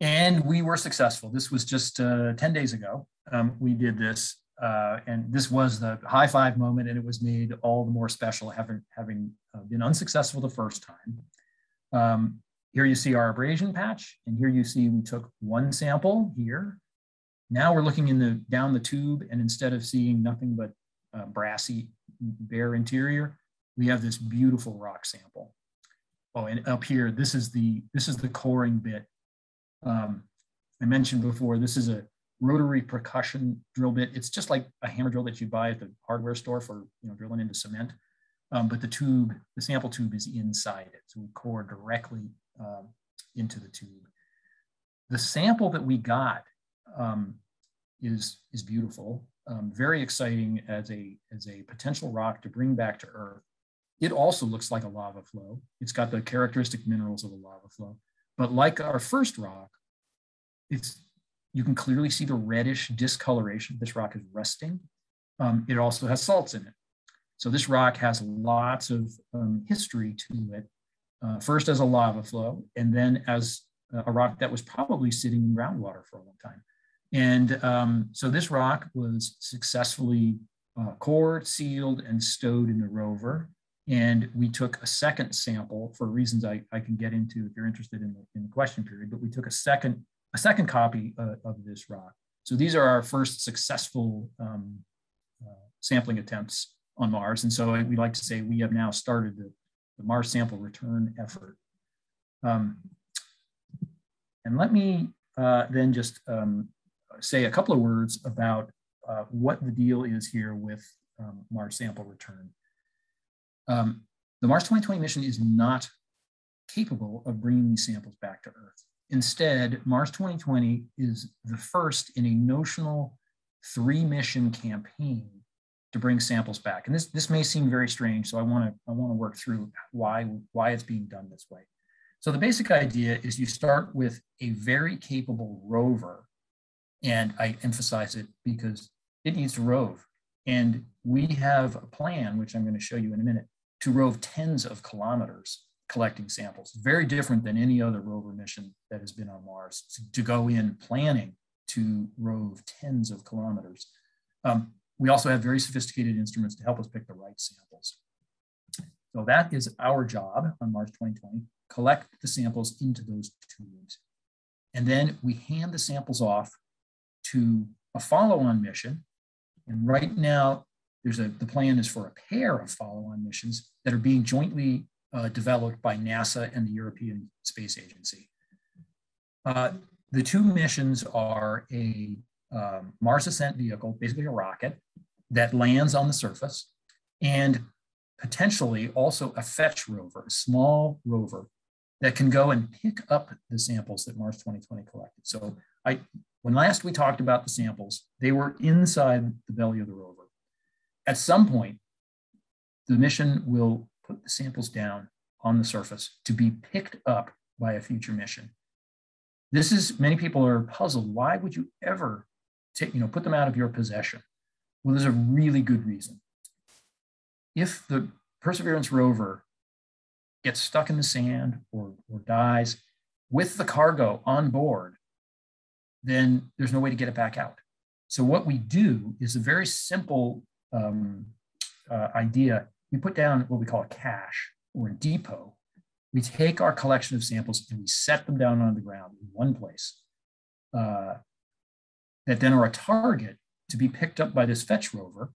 And we were successful. This was just uh, 10 days ago. Um, we did this, uh, and this was the high five moment, and it was made all the more special having, having uh, been unsuccessful the first time. Um, here you see our abrasion patch, and here you see we took one sample here, now we're looking in the down the tube, and instead of seeing nothing but uh, brassy, bare interior, we have this beautiful rock sample. Oh, and up here, this is the this is the coring bit. Um, I mentioned before, this is a rotary percussion drill bit. It's just like a hammer drill that you buy at the hardware store for you know drilling into cement. Um, but the tube, the sample tube is inside it. So we core directly um, into the tube. The sample that we got um, is, is beautiful, um, very exciting as a, as a potential rock to bring back to Earth. It also looks like a lava flow. It's got the characteristic minerals of a lava flow. But like our first rock, it's, you can clearly see the reddish discoloration. This rock is rusting. Um, it also has salts in it. So this rock has lots of um, history to it, uh, first as a lava flow, and then as a rock that was probably sitting in groundwater for a long time. And um, so this rock was successfully uh, cored, sealed, and stowed in the rover. And we took a second sample for reasons I, I can get into if you're interested in the, in the question period, but we took a second a second copy uh, of this rock. So these are our first successful um, uh, sampling attempts on Mars. And so we like to say we have now started the, the Mars sample return effort. Um, and let me uh, then just um, say a couple of words about uh, what the deal is here with um, Mars sample return. Um, the Mars 2020 mission is not capable of bringing these samples back to Earth. Instead, Mars 2020 is the first in a notional three mission campaign to bring samples back. And this, this may seem very strange, so I wanna, I wanna work through why, why it's being done this way. So the basic idea is you start with a very capable rover, and I emphasize it because it needs to rove. And we have a plan, which I'm gonna show you in a minute, to rove tens of kilometers collecting samples. Very different than any other rover mission that has been on Mars to, to go in planning to rove tens of kilometers. Um, we also have very sophisticated instruments to help us pick the right samples. So that is our job on Mars 2020, collect the samples into those tubes. And then we hand the samples off to a follow-on mission. And right now, there's a, the plan is for a pair of follow-on missions that are being jointly uh, developed by NASA and the European Space Agency. Uh, the two missions are a um, Mars ascent vehicle, basically a rocket, that lands on the surface, and potentially also a fetch rover, a small rover that can go and pick up the samples that Mars 2020 collected. So I, when last we talked about the samples, they were inside the belly of the rover. At some point, the mission will put the samples down on the surface to be picked up by a future mission. This is, many people are puzzled. Why would you ever take, you know, put them out of your possession? Well, there's a really good reason. If the Perseverance rover gets stuck in the sand or, or dies with the cargo on board, then there's no way to get it back out. So what we do is a very simple um, uh, idea we put down what we call a cache or a depot. We take our collection of samples and we set them down on the ground in one place uh, that then are a target to be picked up by this fetch rover.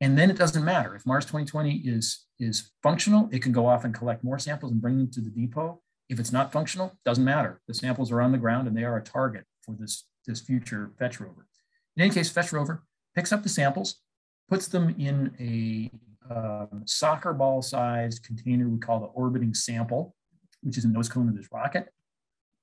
And then it doesn't matter. If Mars 2020 is, is functional, it can go off and collect more samples and bring them to the depot. If it's not functional, doesn't matter. The samples are on the ground and they are a target for this, this future fetch rover. In any case, fetch rover picks up the samples, puts them in a um, soccer ball sized container we call the orbiting sample, which is a nose cone of this rocket,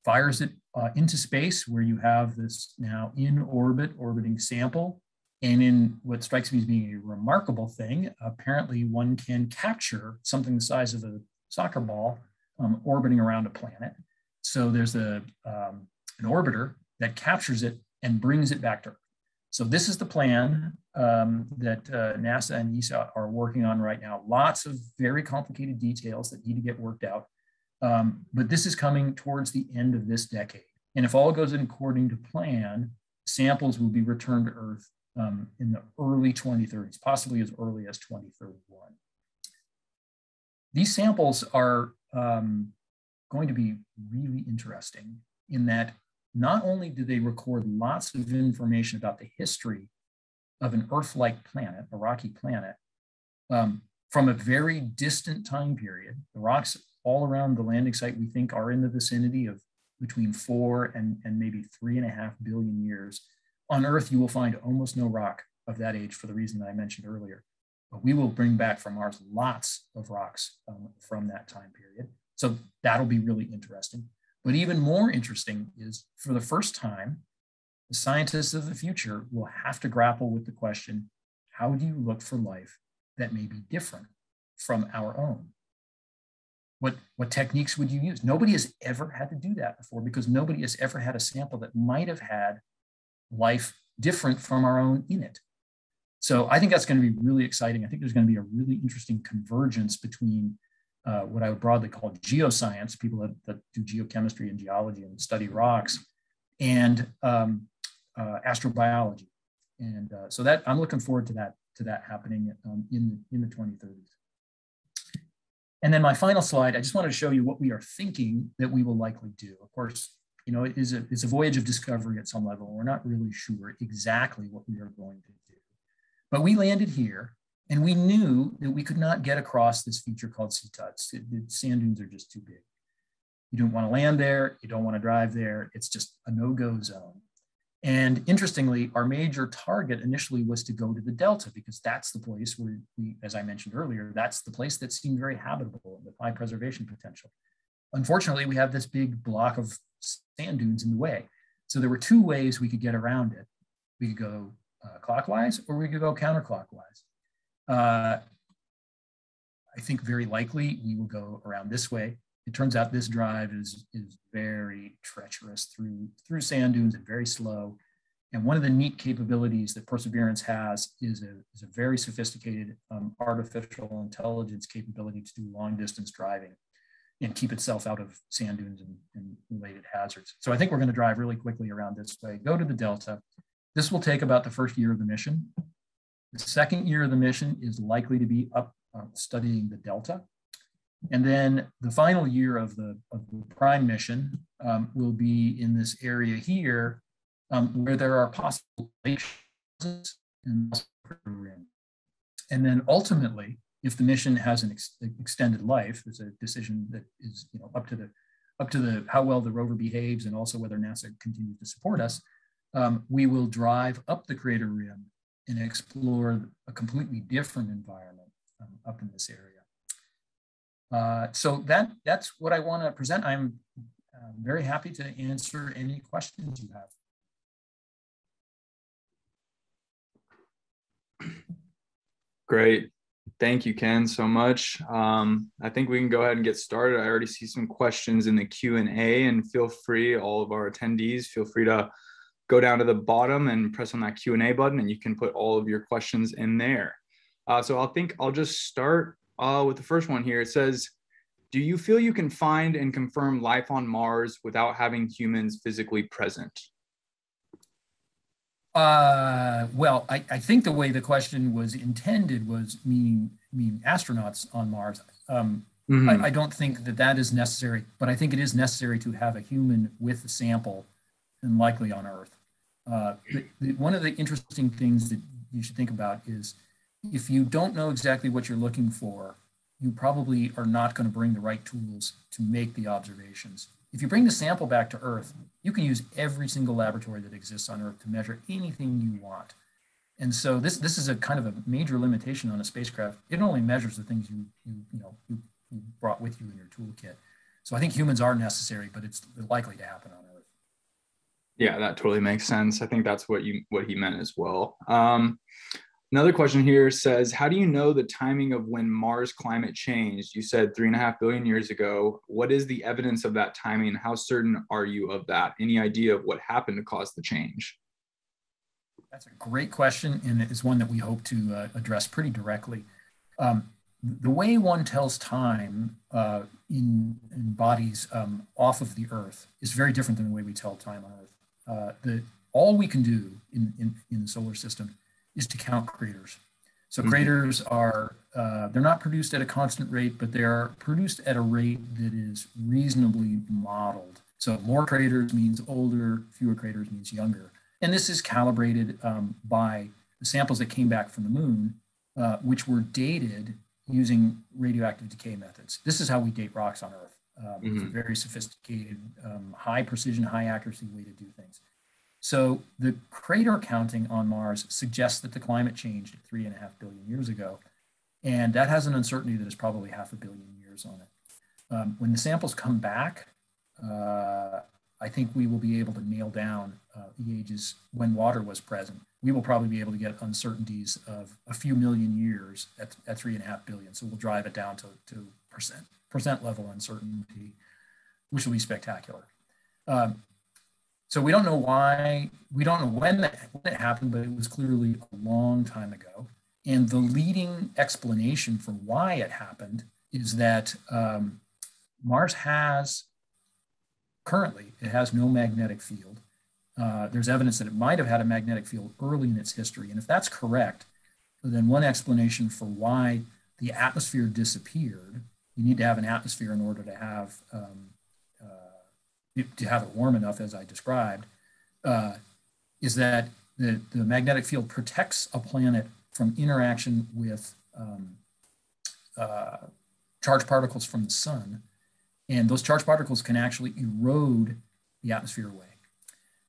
fires it uh, into space where you have this now in orbit orbiting sample. And in what strikes me as being a remarkable thing, apparently one can capture something the size of a soccer ball um, orbiting around a planet. So there's a, um, an orbiter that captures it and brings it back to Earth. So this is the plan um, that uh, NASA and ESA are working on right now. Lots of very complicated details that need to get worked out. Um, but this is coming towards the end of this decade. And if all goes according to plan, samples will be returned to Earth um, in the early 2030s, possibly as early as 2031. These samples are um, going to be really interesting in that not only do they record lots of information about the history of an Earth-like planet, a rocky planet, um, from a very distant time period, the rocks all around the landing site we think are in the vicinity of between four and, and maybe three and a half billion years. On Earth, you will find almost no rock of that age for the reason that I mentioned earlier. But we will bring back from Mars lots of rocks um, from that time period. So that'll be really interesting. But even more interesting is for the first time, the scientists of the future will have to grapple with the question how do you look for life that may be different from our own? What, what techniques would you use? Nobody has ever had to do that before because nobody has ever had a sample that might have had life different from our own in it. So I think that's going to be really exciting. I think there's going to be a really interesting convergence between uh, what I would broadly call geoscience, people that, that, do geochemistry and geology and study rocks, and um, uh, astrobiology. And uh, so that I'm looking forward to that to that happening um, in in the 2030s. And then my final slide, I just wanted to show you what we are thinking that we will likely do. Of course, You know, it is a, it's a voyage of discovery at some level. We're not really sure exactly what we are going to do. But we landed here and we knew that we could not get across this feature called Séítah. The sand dunes are just too big. You don't want to land there. You don't want to drive there. It's just a no-go zone. And interestingly, our major target initially was to go to the Delta because that's the place where we, as I mentioned earlier, that's the place that seemed very habitable with high preservation potential. Unfortunately, we have this big block of sand dunes in the way. So there were two ways we could get around it. We could go uh, clockwise or we could go counterclockwise. Uh, I think very likely we will go around this way. It turns out this drive is, is very treacherous through, through sand dunes and very slow. And one of the neat capabilities that Perseverance has is a, is a very sophisticated um, artificial intelligence capability to do long distance driving and keep itself out of sand dunes and, and related hazards. So I think we're going to drive really quickly around this way, go to the Delta. This will take about the first year of the mission. The second year of the mission is likely to be up uh, studying the Delta. And then the final year of the, of the prime mission um, will be in this area here um, where there are possible and then ultimately, if the mission has an ex extended life, there's a decision that is you know up to the up to the how well the rover behaves and also whether NASA continues to support us, um, we will drive up the crater rim and explore a completely different environment um, up in this area. Uh, so that that's what I want to present. I'm uh, very happy to answer any questions you have. Great. Thank you, Ken, so much. Um, I think we can go ahead and get started. I already see some questions in the Q&A and feel free, all of our attendees, feel free to go down to the bottom and press on that Q&A button and you can put all of your questions in there. Uh, so I'll think I'll just start uh, with the first one here. It says, do you feel you can find and confirm life on Mars without having humans physically present? Uh, well, I, I think the way the question was intended was meaning, mean astronauts on Mars. Um, mm-hmm. I, I, don't think that that is necessary, but I think it is necessary to have a human with a sample and likely on Earth. Uh, the, one of the interesting things that you should think about is if you don't know exactly what you're looking for, you probably are not going to bring the right tools to make the observations. If you bring the sample back to Earth, you can use every single laboratory that exists on Earth to measure anything you want. And so this, this is a kind of a major limitation on a spacecraft. It only measures the things you, you, you know, you, you brought with you in your toolkit. So I think humans are necessary, but it's likely to happen on Earth. Yeah, that totally makes sense. I think that's what you what he meant as well. Um, Another question here says, how do you know the timing of when Mars climate changed? You said three and a half billion years ago. What is the evidence of that timing? How certain are you of that? Any idea of what happened to cause the change? That's a great question, and it's one that we hope to uh, address pretty directly. Um, the way one tells time uh, in, in, bodies um, off of the Earth is very different than the way we tell time on Earth. Uh, the, all we can do in, in, in the solar system is to count craters. So mm-hmm. craters are, uh, they're not produced at a constant rate, but they are produced at a rate that is reasonably modeled. So more craters means older, fewer craters means younger. And this is calibrated um, by the samples that came back from the moon, uh, which were dated using radioactive decay methods. This is how we date rocks on Earth. Um, mm-hmm. It's a very sophisticated, um, high precision, high accuracy way to do things. So the crater counting on Mars suggests that the climate changed three and a half billion years ago. And that has an uncertainty that is probably half a billion years on it. Um, when the samples come back, uh, I think we will be able to nail down uh, the ages when water was present. We will probably be able to get uncertainties of a few million years at, at three and a half billion. So we'll drive it down to, to percent, percent level uncertainty, which will be spectacular. Um, so we don't know why, we don't know when that, when it happened, but it was clearly a long time ago. And the leading explanation for why it happened is that um, Mars has, currently, it has no magnetic field. Uh, there's evidence that it might have had a magnetic field early in its history. And if that's correct, then one explanation for why the atmosphere disappeared, you need to have an atmosphere in order to have um, to have it warm enough, as I described, uh, is that the, the magnetic field protects a planet from interaction with um, uh, charged particles from the sun. And those charged particles can actually erode the atmosphere away.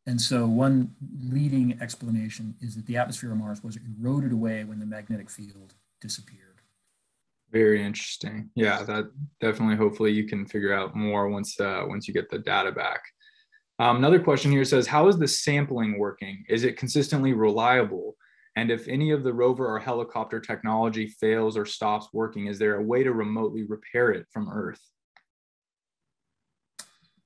And so one leading explanation is that the atmosphere of Mars was eroded away when the magnetic field disappeared. Very interesting. Yeah, that definitely. Hopefully, you can figure out more once uh, once you get the data back. Um, another question here says, how is the sampling working? Is it consistently reliable? And if any of the rover or helicopter technology fails or stops working, is there a way to remotely repair it from Earth?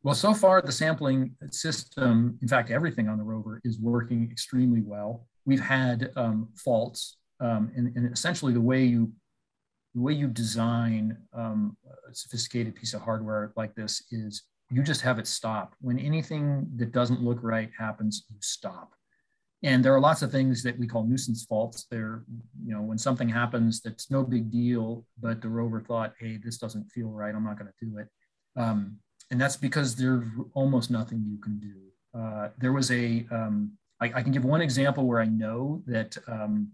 Well, so far the sampling system, in fact, everything on the rover is working extremely well. We've had um, faults, um, and, and, essentially the way you the way you design um, a sophisticated piece of hardware like this is you just have it stop. When anything that doesn't look right happens, you stop. And there are lots of things that we call nuisance faults. There, you know, when something happens that's no big deal, but the rover thought, hey, this doesn't feel right, I'm not going to do it. Um, and that's because there's almost nothing you can do. Uh, there was a, um, I, I, can give one example where I know that um,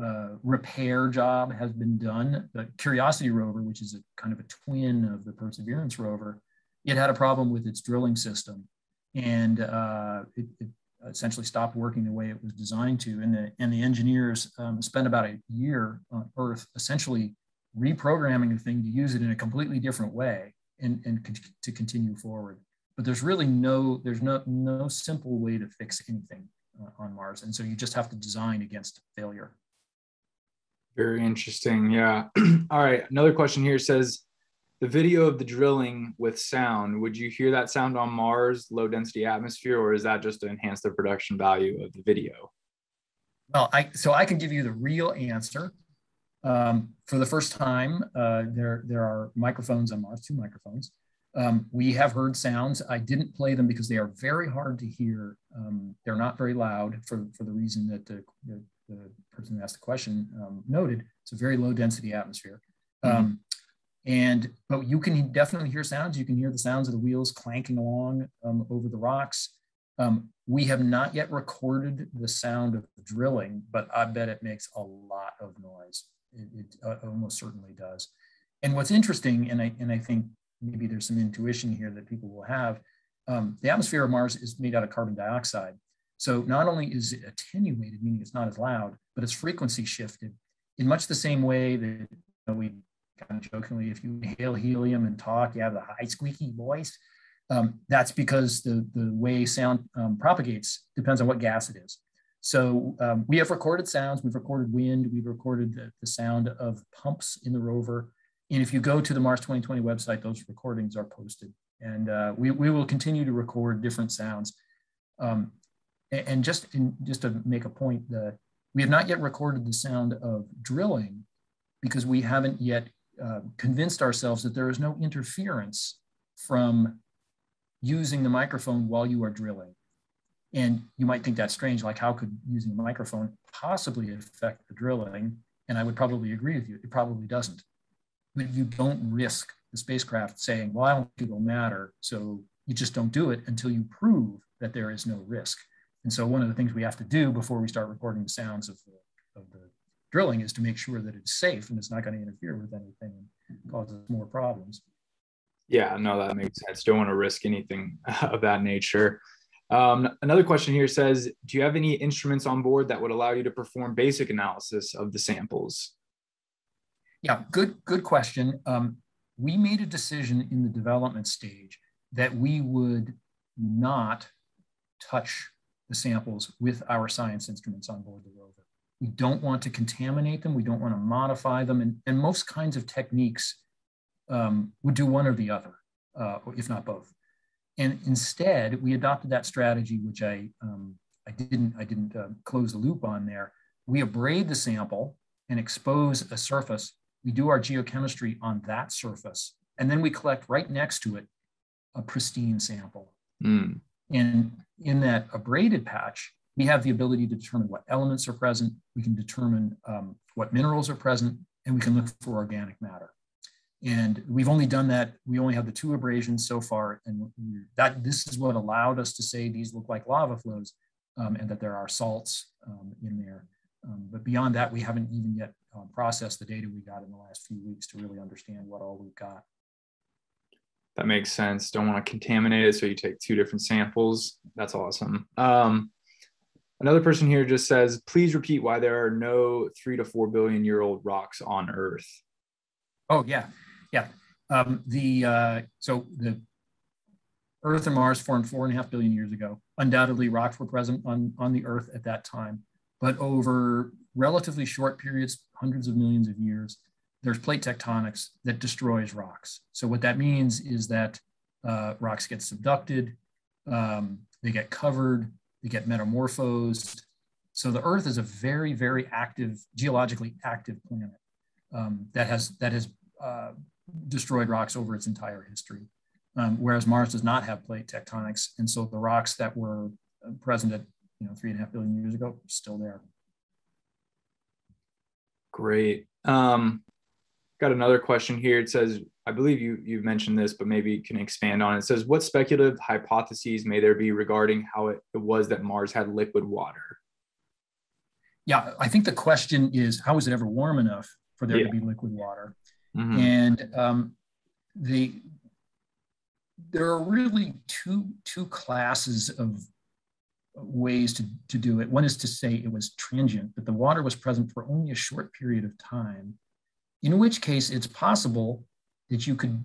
uh, repair job has been done. The Curiosity rover, which is a kind of a twin of the Perseverance rover, it had a problem with its drilling system, and uh, it, it, essentially stopped working the way it was designed to. And the and the engineers um, spent about a year on Earth essentially reprogramming the thing to use it in a completely different way and and to continue forward. But there's really no there's no no simple way to fix anything on Mars. And so you just have to design against failure. Very interesting. Yeah. *clears throat* All right. Another question here says the video of the drilling with sound, would you hear that sound on Mars, low density atmosphere, or is that just to enhance the production value of the video? Well, I so I can give you the real answer. Um, for the first time, uh, there, there are microphones on Mars, two microphones. Um, we have heard sounds. I didn't play them because they are very hard to hear. Um, they're not very loud for, for the reason that the, the, the person who asked the question um, noted. It's a very low density atmosphere. Mm-hmm. Um, and but you can definitely hear sounds. You can hear the sounds of the wheels clanking along um, over the rocks. Um, we have not yet recorded the sound of drilling, but I bet it makes a lot of noise. It, it uh, almost certainly does. And what's interesting, and I, and I think maybe there's some intuition here that people will have. Um, the atmosphere of Mars is made out of carbon dioxide. So not only is it attenuated, meaning it's not as loud, but its frequency shifted in much the same way that you know, we kind of jokingly, if you inhale helium and talk, you have the high squeaky voice. Um, that's because the, the way sound um, propagates depends on what gas it is. So um, we have recorded sounds, we've recorded wind, we've recorded the, the sound of pumps in the rover. And if you go to the Mars 2020 website, those recordings are posted. And uh, we, we will continue to record different sounds. Um, and just, in, just to make a point, that we have not yet recorded the sound of drilling because we haven't yet uh, convinced ourselves that there is no interference from using the microphone while you are drilling. And you might think that's strange, like how could using a microphone possibly affect the drilling? And I would probably agree with you, it probably doesn't you don't risk the spacecraft saying, well, I don't think it'll matter. So you just don't do it until you prove that there is no risk. And so one of the things we have to do before we start recording the sounds of the, of the drilling is to make sure that it's safe and it's not going to interfere with anything and cause more problems. Yeah, no, that makes sense. Don't want to risk anything *laughs* of that nature. Um, another question here says, do you have any instruments on board that would allow you to perform basic analysis of the samples? Yeah, good, good question. Um, we made a decision in the development stage that we would not touch the samples with our science instruments on board the rover. We don't want to contaminate them. We don't want to modify them. And, and most kinds of techniques um, would do one or the other, uh, if not both. And instead, we adopted that strategy, which I, um, I didn't, I didn't uh, close the loop on there. We abrade the sample and expose a surface we do our geochemistry on that surface, and then we collect right next to it a pristine sample. Mm. And in that abraded patch, we have the ability to determine what elements are present, we can determine um, what minerals are present, and we can look for organic matter. And we've only done that, we only have the two abrasions so far. And that this is what allowed us to say these look like lava flows um, and that there are salts um, in there. Um, but beyond that, we haven't even yet uh, processed the data we got in the last few weeks to really understand what all we've got. That makes sense. Don't want to contaminate it, so you take two different samples. That's awesome. Um, another person here just says, please repeat why there are no three to four billion year old rocks on Earth. Oh yeah, yeah. Um, the uh, so the Earth and Mars formed four and a half billion years ago. Undoubtedly, rocks were present on on the Earth at that time, but over relatively short periods, hundreds of millions of years, there's plate tectonics that destroys rocks. So what that means is that uh, rocks get subducted, um, they get covered, they get metamorphosed. So the Earth is a very, very active, geologically active planet um, that has that has uh, destroyed rocks over its entire history. Um, whereas Mars does not have plate tectonics, and so the rocks that were uh, present at you know three and a half billion years ago are still there. Great. Um, got another question here. It says, I believe you you've mentioned this, but maybe you can expand on it. It says, what speculative hypotheses may there be regarding how it, it was that Mars had liquid water? Yeah, I think the question is, how was it ever warm enough for there yeah. to be liquid water? Mm-hmm. And um, the there are really two two classes of ways to, to do it. One is to say it was transient, that the water was present for only a short period of time in which case it's possible that you could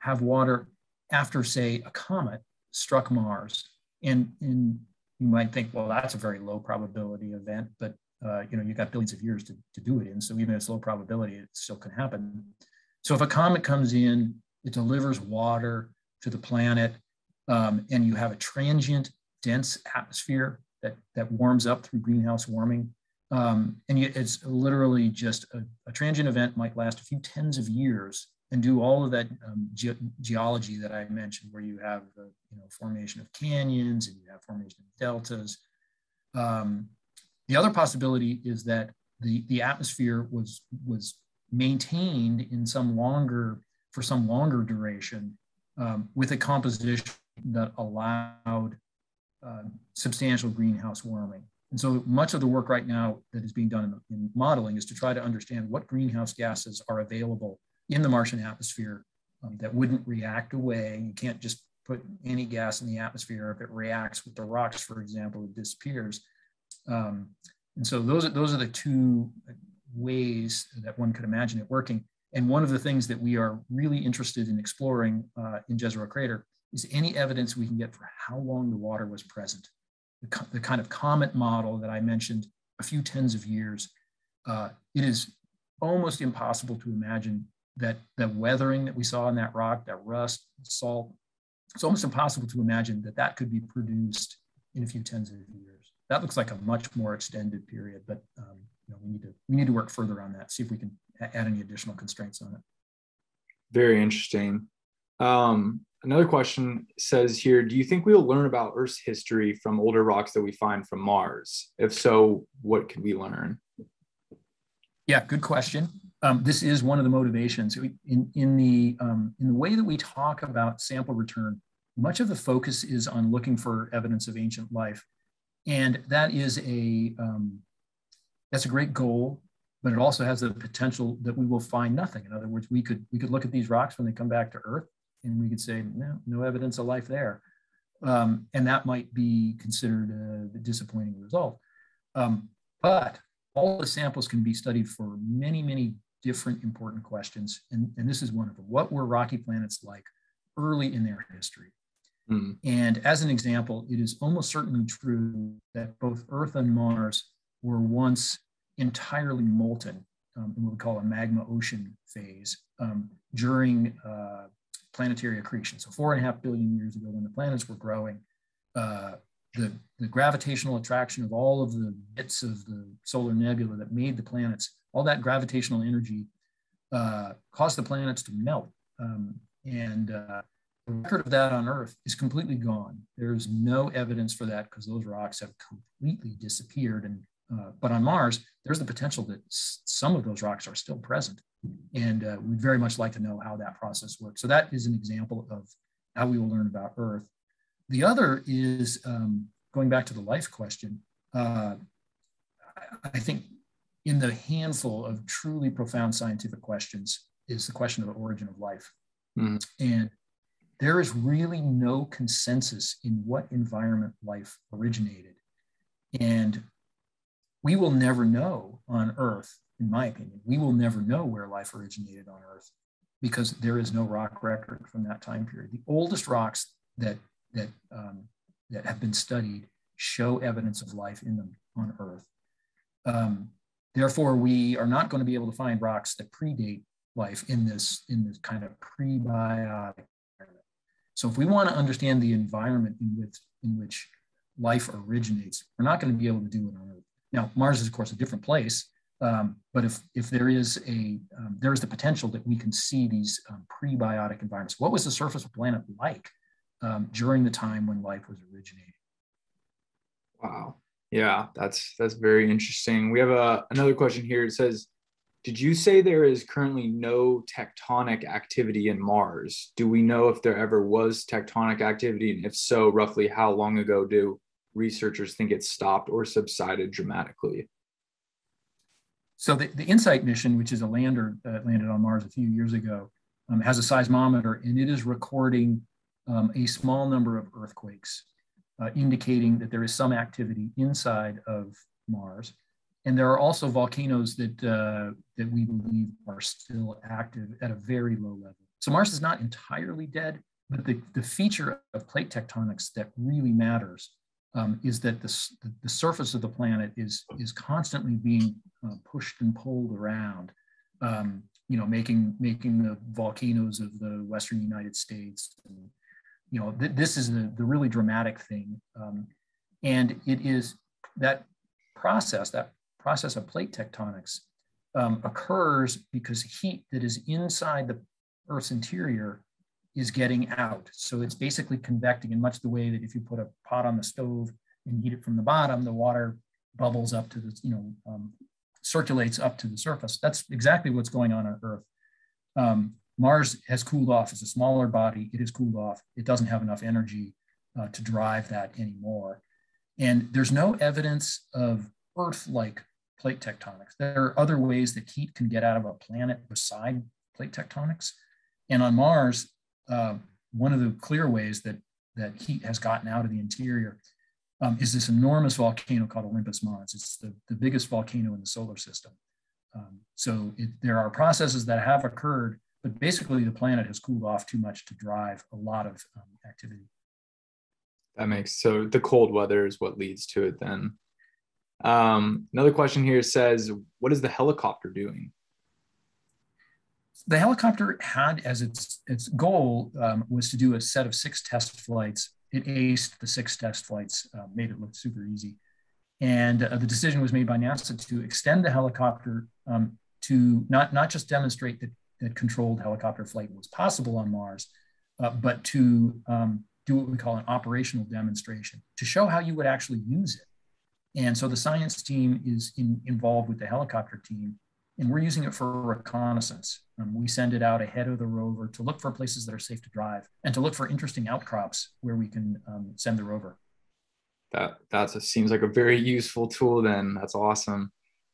have water after, say, a comet struck Mars. And, and you might think, well, that's a very low probability event, but uh, you know, you've got billions of years to, to do it in. So even if it's low probability, it still can happen. So if a comet comes in, it delivers water to the planet, um, and you have a transient, dense atmosphere that, that warms up through greenhouse warming, um, and it's literally just a, a, transient event might last a few tens of years and do all of that um, ge geology that I mentioned, where you have the you know, formation of canyons and you have formation of deltas. Um, the other possibility is that the, the atmosphere was, was maintained in some longer, for some longer duration um, with a composition that allowed uh, substantial greenhouse warming. And so much of the work right now that is being done in, in, modeling is to try to understand what greenhouse gases are available in the Martian atmosphere um, that wouldn't react away. You can't just put any gas in the atmosphere. If it reacts with the rocks, for example, it disappears. Um, and so those are, those are the two ways that one could imagine it working. And one of the things that we are really interested in exploring uh, in Jezero Crater is any evidence we can get for how long the water was present the, the kind of comet model that I mentioned a few tens of years, uh, it is almost impossible to imagine that the weathering that we saw in that rock, that rust, salt, it's almost impossible to imagine that that could be produced in a few tens of years. That looks like a much more extended period, but um, you know, we need to we need to work further on that. See if we can add any additional constraints on it. Very interesting. Um, another question says here Do you think we'll learn about Earth's history from older rocks that we find from Mars? If so, what could we learn? Yeah, good question. Um, this is one of the motivations in, in the um, in the way that we talk about sample return. Much of the focus is on looking for evidence of ancient life, and that is a um, that's a great goal. But it also has the potential that we will find nothing. In other words, we could we could look at these rocks when they come back to Earth, and we could say, no, no evidence of life there. Um, and that might be considered a, a disappointing result. Um, but all the samples can be studied for many, many different important questions. And, and this is one of them. What were rocky planets like early in their history? Mm. And as an example, it is almost certainly true that both Earth and Mars were once entirely molten um, in what we call a magma ocean phase um, during uh, planetary accretion. So four and a half billion years ago, when the planets were growing, uh, the, the gravitational attraction of all of the bits of the solar nebula that made the planets, all that gravitational energy uh, caused the planets to melt. Um, and uh, the record of that on Earth is completely gone. There's no evidence for that because those rocks have completely disappeared. And Uh, but on Mars, there's the potential that s- some of those rocks are still present. And uh, we'd very much like to know how that process works. So that is an example of how we will learn about Earth. The other is um, going back to the life question. Uh, I, think in the handful of truly profound scientific questions is the question of the origin of life. Mhm. And there is really no consensus in what environment life originated. And we will never know on Earth, in my opinion, we will never know where life originated on Earth because there is no rock record from that time period. The oldest rocks that, that, um, that have been studied show evidence of life in them on Earth. Um, therefore, we are not going to be able to find rocks that predate life in this, in this kind of prebiotic environment. So if we want to understand the environment in which, in which life originates, we're not going to be able to do it on Earth. Now, Mars is, of course, a different place, um, but if, if there is a, um, there is the potential that we can see these um, prebiotic environments. What was the surface of the planet like um, during the time when life was originating? Wow. Yeah, that's that's very interesting. We have a another question here. It says, "Did you say there is currently no tectonic activity in Mars? Do we know if there ever was tectonic activity, and if so, roughly how long ago do researchers think it stopped or subsided dramatically?" So the, the InSight mission, which is a lander that landed on Mars a few years ago, um, has a seismometer and it is recording um, a small number of earthquakes, uh, indicating that there is some activity inside of Mars. And there are also volcanoes that, uh, that we believe are still active at a very low level. So Mars is not entirely dead, but the, the feature of plate tectonics that really matters um, is that the, the surface of the planet is, is constantly being uh, pushed and pulled around, um, you know, making, making the volcanoes of the Western United States. And, you know, th this is the, the really dramatic thing. Um, and it is that process, that process of plate tectonics um, occurs because heat that is inside the Earth's interior is getting out. So it's basically convecting in much the way that if you put a pot on the stove and heat it from the bottom, the water bubbles up to the, you know, um, circulates up to the surface. That's exactly what's going on on Earth. Um, Mars has cooled off. as a smaller body. It has cooled off. It doesn't have enough energy uh, to drive that anymore. And there's no evidence of Earth-like plate tectonics. There are other ways that heat can get out of a planet beside plate tectonics. And on Mars, uh, one of the clear ways that, that heat has gotten out of the interior um, is this enormous volcano called Olympus Mons. It's the, the biggest volcano in the solar system. Um, so it, there are processes that have occurred, but basically the planet has cooled off too much to drive a lot of um, activity. That makes so the cold weather is what leads to it then. Um, another question here says, what is the helicopter doing? The helicopter had as its, its goal um, was to do a set of six test flights. It aced the six test flights, uh, made it look super easy. And uh, the decision was made by NASA to extend the helicopter um, to not, not just demonstrate that, that controlled helicopter flight was possible on Mars, uh, but to um, do what we call an operational demonstration to show how you would actually use it. And so the science team is in, involved with the helicopter team, and we're using it for reconnaissance. Um, we send it out ahead of the rover to look for places that are safe to drive and to look for interesting outcrops where we can um, send the rover. That that's a, seems like a very useful tool. Then that's awesome.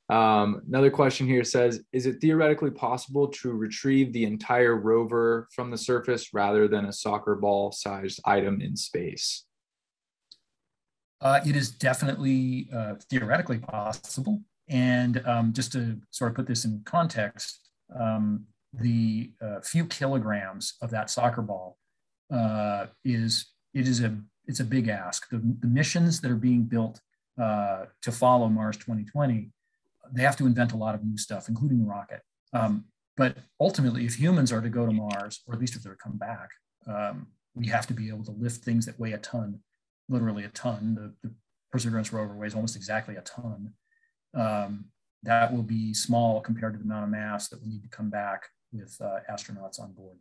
Um, another question here says, is it theoretically possible to retrieve the entire rover from the surface rather than a soccer ball sized item in space? Uh, it is definitely uh, theoretically possible. And um, just to sort of put this in context, um, the uh, few kilograms of that soccer ball uh, is it is a it's a big ask. The, the missions that are being built uh, to follow Mars 2020, they have to invent a lot of new stuff, including the rocket. Um, but ultimately, if humans are to go to Mars, or at least if they're to come back, um, we have to be able to lift things that weigh a ton literally a ton. The, the, Perseverance rover weighs almost exactly a ton. Um, that will be small compared to the amount of mass that we need to come back with uh, astronauts on board.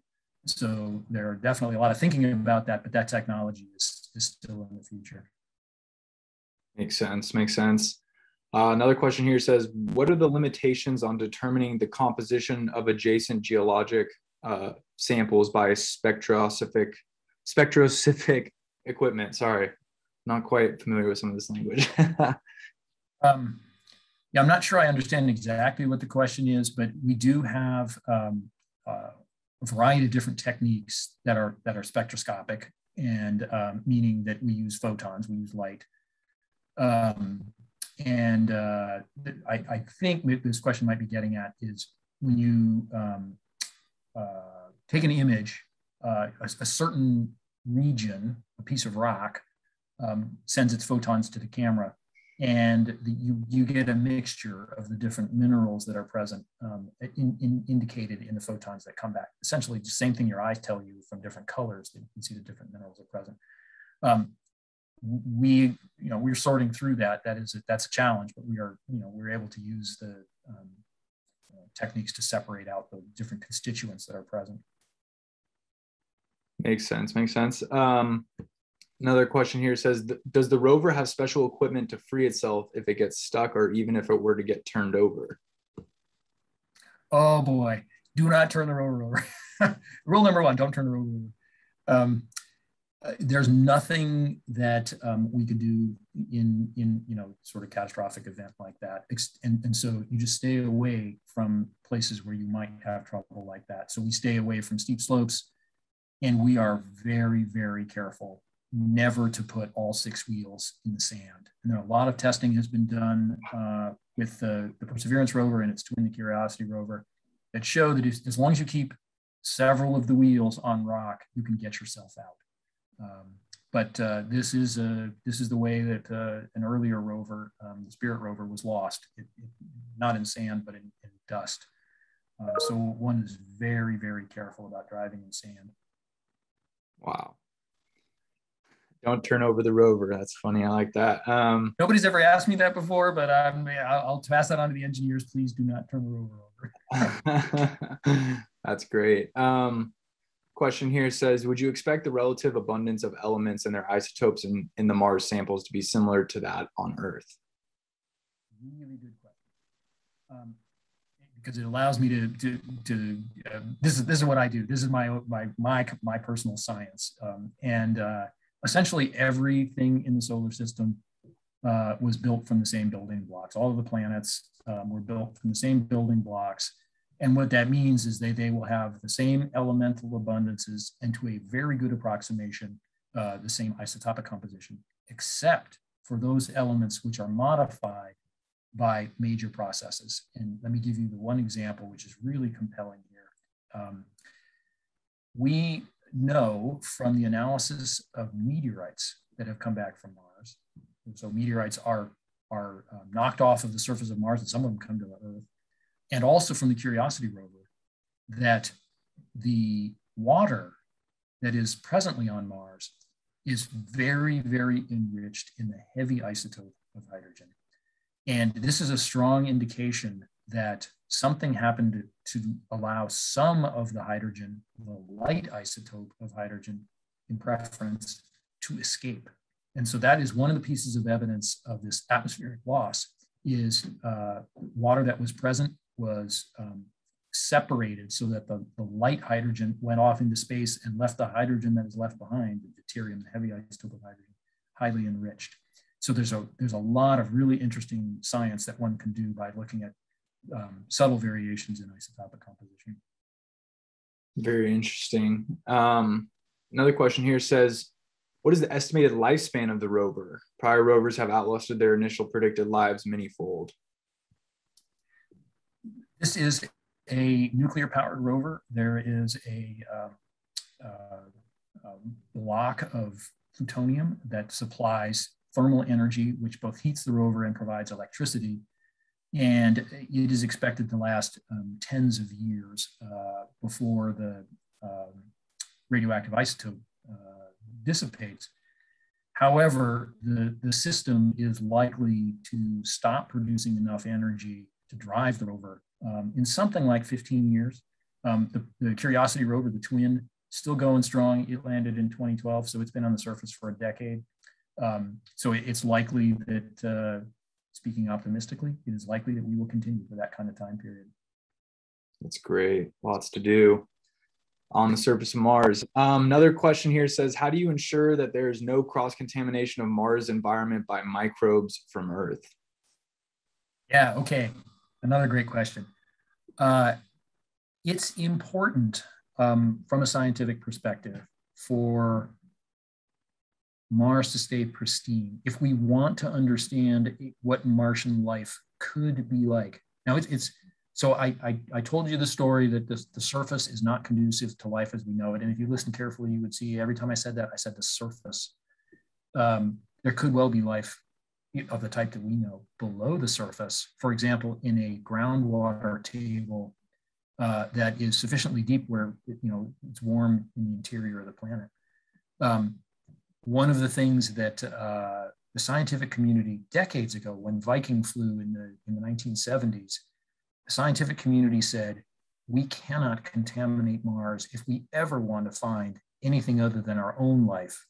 So there are definitely a lot of thinking about that, but that technology is, is still in the future. Makes sense. Makes sense. Uh, another question here says, what are the limitations on determining the composition of adjacent geologic uh, samples by spectroscopic spectroscopic equipment? Sorry, not quite familiar with some of this language. *laughs* um, yeah, I'm not sure I understand exactly what the question is, but we do have um, uh, a variety of different techniques that are that are spectroscopic, and um, meaning that we use photons, we use light. Um, and uh, I, I, think this question might be getting at is when you um, uh, take an image, uh, a, a, certain region, a piece of rock, um, sends its photons to the camera, and you, you get a mixture of the different minerals that are present um, in, in, indicated in the photons that come back. Essentially, the same thing your eyes tell you from different colors that you can see the different minerals are present. Um, we you know we're sorting through that that is a, that's a challenge but we are you know we're able to use the um, techniques to separate out the different constituents that are present makes sense makes sense um, another question here says does the rover have special equipment to free itself if it gets stuck or even if it were to get turned over? Oh boy. Do not turn the rover over. *laughs* Rule number one don't turn the rover over. Um, uh, there's nothing that um, we could do in in you know sort of catastrophic event like that. And, and so you just stay away from places where you might have trouble like that. So we stay away from steep slopes and we are very very careful never to put all six wheels in the sand and there a lot of testing has been done uh, with the, the perseverance rover and its twin the curiosity rover that show that as long as you keep several of the wheels on rock you can get yourself out um, but uh, this is a, this is the way that uh, an earlier rover, um, the Spirit rover, was lost. It, it, not in sand, but in, in dust. Uh, so one is very, very careful about driving in sand. Wow. Don't turn over the rover. That's funny. I like that. Um, Nobody's ever asked me that before, but I'm, I'll pass that on to the engineers. Please do not turn the rover over. *laughs* That's great. Um, question here says, would you expect the relative abundance of elements and their isotopes in, in the Mars samples to be similar to that on Earth? Really good question. Um, because it allows me to, to, to uh, this is, this is what I do. This is my, my, my, my personal science. Um, and uh, essentially everything in the solar system uh, was built from the same building blocks. All of the planets um, were built from the same building blocks. And what that means is that they will have the same elemental abundances and to a very good approximation, uh, the same isotopic composition, except for those elements which are modified by major processes. And let me give you the one example, which is really compelling here. Um, we know from the analysis of meteorites that have come back from Mars. So meteorites are, are uh, knocked off of the surface of Mars and some of them come to the Earth and also from the Curiosity rover that the water that is presently on Mars is very, very enriched in the heavy isotope of hydrogen. And this is a strong indication that something happened to, allow some of the hydrogen, the light isotope of hydrogen in preference, to escape. And so that is one of the pieces of evidence of this atmospheric loss is uh, water that was present was um, separated so that the, the light hydrogen went off into space and left the hydrogen that is left behind, the deuterium, the heavy isotope of hydrogen, highly enriched. So there's a, there's a lot of really interesting science that one can do by looking at um, subtle variations in isotopic composition. Very interesting. Um, another question here says, what is the estimated lifespan of the rover? Prior rovers have outlasted their initial predicted lives many-fold. This is a nuclear powered rover. There is a uh, uh, block of plutonium that supplies thermal energy, which both heats the rover and provides electricity. And it is expected to last um, tens of years uh, before the um, radioactive isotope uh, dissipates. However, the, the system is likely to stop producing enough energy to drive the rover um, in something like 15 years. Um, the, the, Curiosity rover, the twin, still going strong. It landed in 2012, so it's been on the surface for a decade. Um, so it, it's likely that uh, speaking optimistically, it is likely that we will continue for that kind of time period. That's great. Lots to do on the surface of Mars. Um, another question here says, how do you ensure that there is no cross contamination of Mars environment by microbes from Earth? Yeah, okay. Another great question. Uh, it's important um, from a scientific perspective for Mars to stay pristine. If we want to understand what Martian life could be like. Now, it's, it's so I, I, I, told you the story that this, the surface is not conducive to life as we know it. And if you listen carefully, you would see every time I said that, I said the surface. Um, there could well be life of the type that we know below the surface. For example, in a groundwater table uh, that is sufficiently deep where you know it's warm in the interior of the planet. Um, one of the things that uh, the scientific community decades ago, when Viking flew in the in the 1970s, the scientific community said, we cannot contaminate Mars if we ever want to find anything other than our own life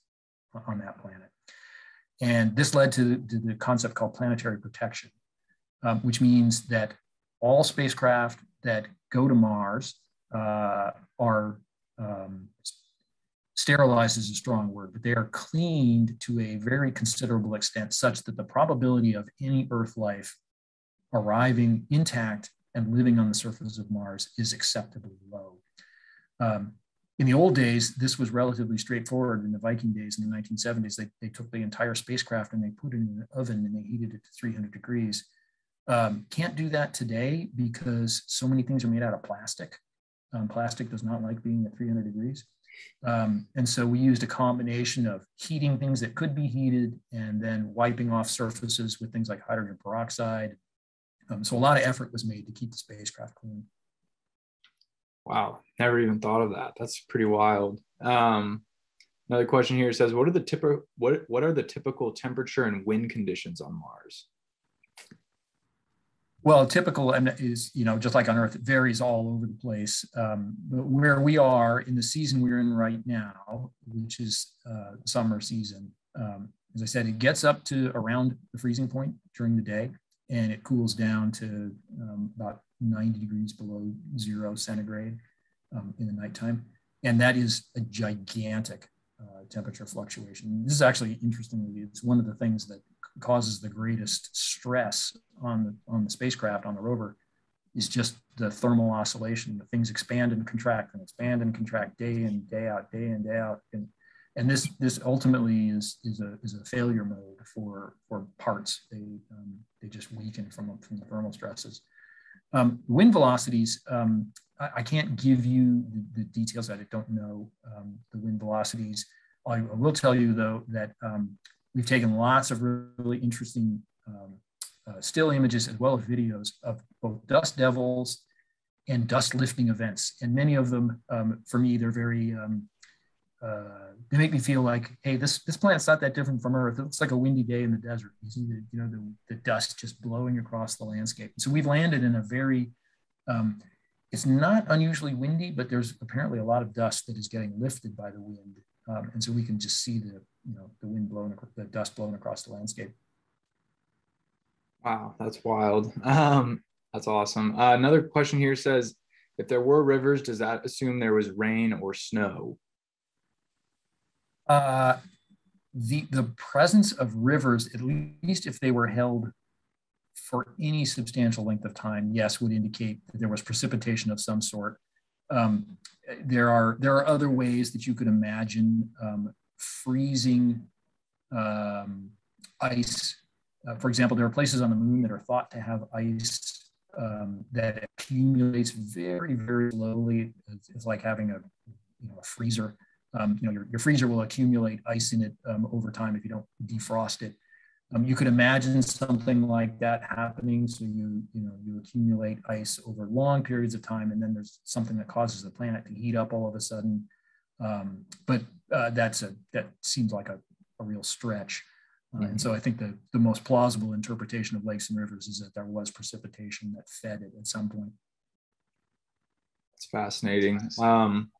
on that planet. And this led to, to the concept called planetary protection, um, which means that all spacecraft that go to Mars uh, are um, sterilized is a strong word, but they are cleaned to a very considerable extent such that the probability of any Earth life arriving intact and living on the surface of Mars is acceptably low. Um, in the old days, this was relatively straightforward. In the Viking days in the 1970s, they, they took the entire spacecraft and they put it in an oven and they heated it to 300 degrees. Um, can't do that today because so many things are made out of plastic. Um, plastic does not like being at 300 degrees. Um, and so we used a combination of heating things that could be heated and then wiping off surfaces with things like hydrogen peroxide, um, so a lot of effort was made to keep the spacecraft clean. Wow, never even thought of that. That's pretty wild. Um, another question here says, "What are the typical what what are the typical temperature and wind conditions on Mars?" Well, typical and is you know just like on Earth, it varies all over the place. Um, but where we are in the season we're in right now, which is uh, summer season, um, as I said, it gets up to around the freezing point during the day and it cools down to um, about 90 degrees below zero centigrade um, in the nighttime. And that is a gigantic uh, temperature fluctuation. This is actually, interestingly, it's one of the things that causes the greatest stress on the, on the spacecraft, on the rover, is just the thermal oscillation. The things expand and contract and expand and contract day in, day out, day in, day out. And and this this ultimately is is a is a failure mode for for parts. They um, they just weaken from from the thermal stresses. Um, wind velocities. Um, I, I, can't give you the, the, details. I don't know um, the wind velocities. I, I, will tell you though that um, we've taken lots of really interesting um, uh, still images as well as videos of both dust devils and dust lifting events, and many of them, for me, they're very uh, they make me feel like, hey, this this planet's not that different from Earth. It looks like a windy day in the desert. You see the you know the, the dust just blowing across the landscape. So we've landed in a very um, it's not unusually windy, but there's apparently a lot of dust that is getting lifted by the wind, um, and so we can just see the you know the wind blowing the dust blowing across the landscape. Wow, that's wild. Um, that's awesome. Uh, another question here says, if there were rivers, does that assume there was rain or snow? Uh, the, the presence of rivers, at least if they were held for any substantial length of time, yes, would indicate that there was precipitation of some sort. Um, there are there are other ways that you could imagine um, freezing um, ice. Uh, for example, there are places on the moon that are thought to have ice um, that accumulates very very slowly. It's, it's, like having a you know a freezer um, you know, your, your freezer will accumulate ice in it um, over time if you don't defrost it. Um, you could imagine something like that happening. So you, you know, you accumulate ice over long periods of time, and then there's something that causes the planet to heat up all of a sudden. Um, but uh, that's a that seems like a, a real stretch. Uh, mm-hmm. And so I think the, the most plausible interpretation of lakes and rivers is that there was precipitation that fed it at some point. It's fascinating. Um,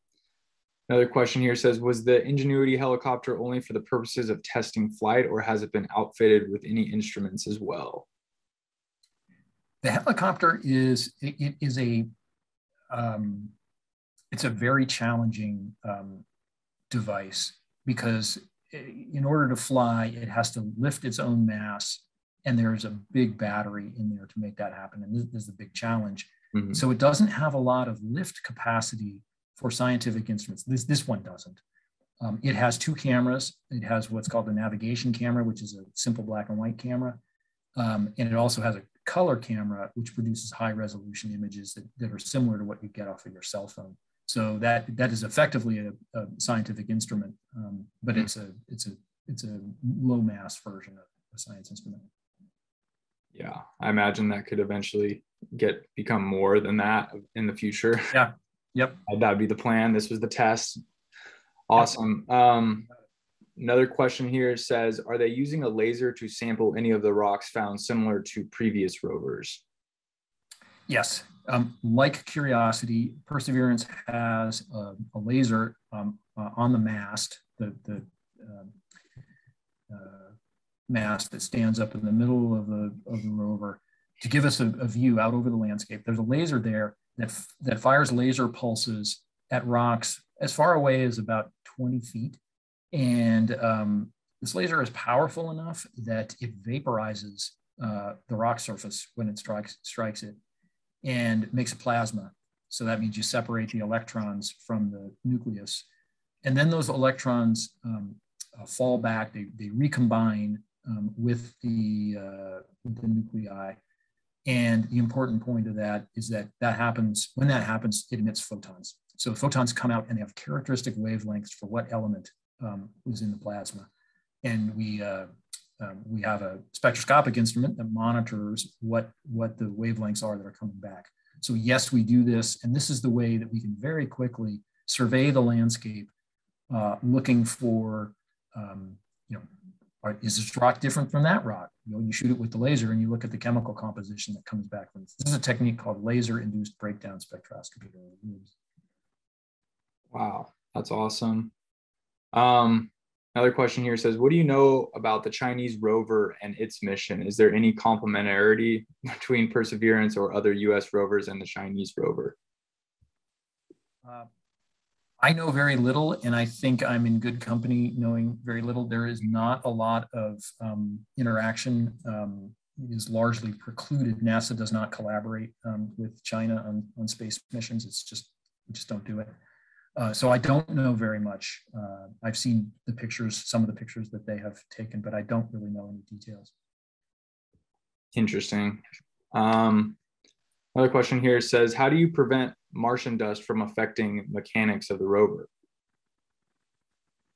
Another question here says, was the Ingenuity helicopter only for the purposes of testing flight or has it been outfitted with any instruments as well? the helicopter is it, it is a um, it's a very challenging um, device because in order to fly, it has to lift its own mass, and there's a big battery in there to make that happen. And this, this is the big challenge. Mm-hmm. So it doesn't have a lot of lift capacity for scientific instruments. This this one doesn't. Um, it has two cameras. It has what's called a navigation camera, which is a simple black and white camera. Um, and it also has a color camera, which produces high resolution images that, that are similar to what you get off of your cell phone. So that that is effectively a, a scientific instrument, um, but it's a it's a it's a low mass version of a science instrument. Yeah, I imagine that could eventually get become more than that in the future. Yeah. Yep. *laughs* That'd be the plan. This was the test. Awesome. Um, another question here says, are they using a laser to sample any of the rocks found similar to previous rovers? Yes. Um, like Curiosity, Perseverance has a, a laser um, uh, on the mast, the, the um, uh, mast that stands up in the middle of the, of the rover to give us a, a view out over the landscape. There's a laser there that, that fires laser pulses at rocks as far away as about 20 feet. And um, this laser is powerful enough that it vaporizes uh, the rock surface when it strikes, strikes it and makes a plasma. So that means you separate the electrons from the nucleus. And then those electrons um, uh, fall back, they, they recombine um, with, the, uh, with the nuclei. And the important point of that is that that happens, when that happens, it emits photons. So photons come out and they have characteristic wavelengths for what element um, is in the plasma. And we, uh, um, we have a spectroscopic instrument that monitors what, what the wavelengths are that are coming back. So yes, we do this, and this is the way that we can very quickly survey the landscape, uh, looking for, um, you know, is this rock different from that rock? You know, you shoot it with the laser and you look at the chemical composition that comes back from this. This is a technique called laser-induced breakdown spectroscopy. Wow, that's awesome. Um, Another question here says, what do you know about the Chinese rover and its mission? Is there any complementarity between Perseverance or other US rovers and the Chinese rover? Uh, I know very little, and I think I'm in good company knowing very little. There is not a lot of um, interaction. Um, is largely precluded. NASA does not collaborate um, with China on, on space missions. It's just, we just don't do it. Uh, so I don't know very much. Uh, I've seen the pictures, some of the pictures that they have taken, but I don't really know any details. Interesting. Um, another question here says, how do you prevent Martian dust from affecting mechanics of the rover?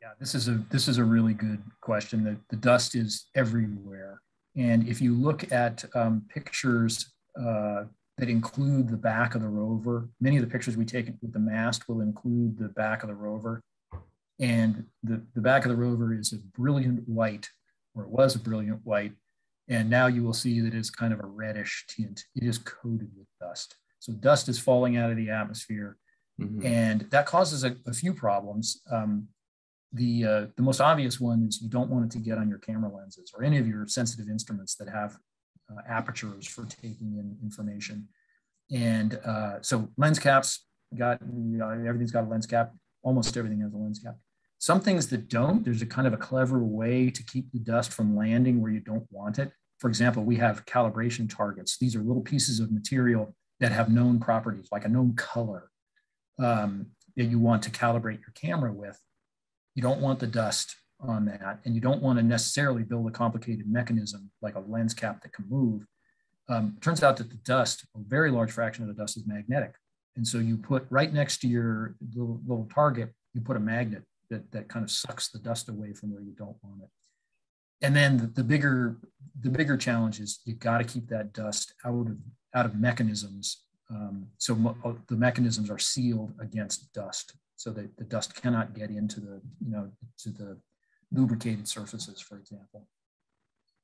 Yeah, this is a this is a really good question. The, the dust is everywhere, and if you look at um, pictures uh, that include the back of the rover. Many of the pictures we take with the mast will include the back of the rover. And the, the back of the rover is a brilliant white, or it was a brilliant white. And now you will see that it's kind of a reddish tint. It is coated with dust. So dust is falling out of the atmosphere. Mm-hmm. And that causes a, a few problems. Um, the, uh, the most obvious one is you don't want it to get on your camera lenses or any of your sensitive instruments that have uh, apertures for taking in information. And uh, so lens caps got, you know, everything's got a lens cap. Almost everything has a lens cap. Some things that don't, there's a kind of a clever way to keep the dust from landing where you don't want it. For example, we have calibration targets. These are little pieces of material that have known properties, like a known color um, that you want to calibrate your camera with. You don't want the dust on that, and you don't want to necessarily build a complicated mechanism like a lens cap that can move. Um, turns out that the dust, a very large fraction of the dust is magnetic. And so you put right next to your little, little target, you put a magnet that, that kind of sucks the dust away from where you don't want it. And then the, the bigger the bigger challenge is you got to keep that dust out of out of mechanisms. Um, so mo- uh, the mechanisms are sealed against dust, so that the dust cannot get into the you know to the lubricated surfaces, for example.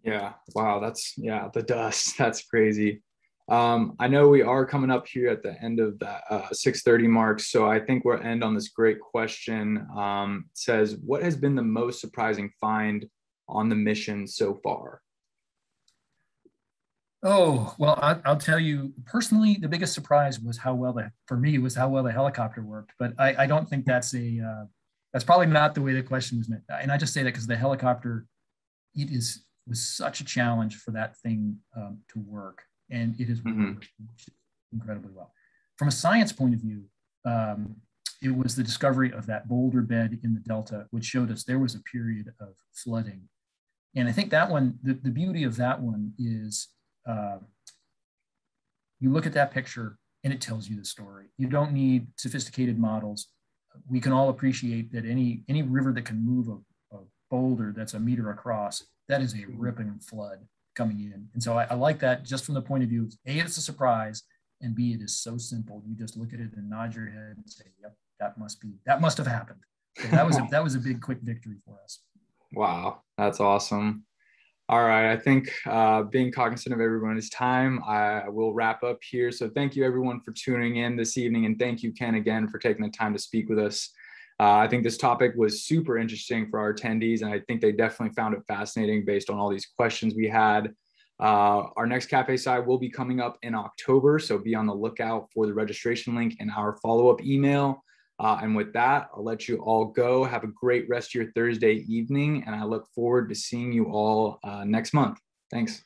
Yeah. Wow. That's yeah. The dust. *laughs* That's crazy. Um, I know we are coming up here at the end of that uh, 6:30 mark, so I think we'll end on this great question. Um, says, what has been the most surprising find on the mission so far? Oh, well, I, will tell you personally, the biggest surprise was how well the, for me, was how well the helicopter worked. But I, I don't think that's a, uh, that's probably not the way the question was meant. And I just say that because the helicopter, it is, was such a challenge for that thing um, to work. And it has mm-hmm. incredibly well. From a science point of view, um, it was the discovery of that boulder bed in the Delta, which showed us there was a period of flooding. And I think that one, the, the beauty of that one is uh, you look at that picture and it tells you the story. You don't need sophisticated models. We can all appreciate that any any river that can move a, a boulder that's a meter across, that is a ripping flood coming in. And so I, I, like that just from the point of view of A, it's a surprise, and B, it is so simple. You just look at it and nod your head and say, Yep, that must be that must have happened. So that was a, *laughs* that was a big quick victory for us. Wow, that's awesome. All right. I think uh, being cognizant of everyone's time, I will wrap up here. So thank you everyone for tuning in this evening. And thank you, Ken, again, for taking the time to speak with us. Uh, I think this topic was super interesting for our attendees, and I think they definitely found it fascinating based on all these questions we had. Uh, our next Cafe Sci will be coming up in October, so be on the lookout for the registration link in our follow up email. Uh, and with that, I'll let you all go. Have a great rest of your Thursday evening, and I look forward to seeing you all uh, next month. Thanks.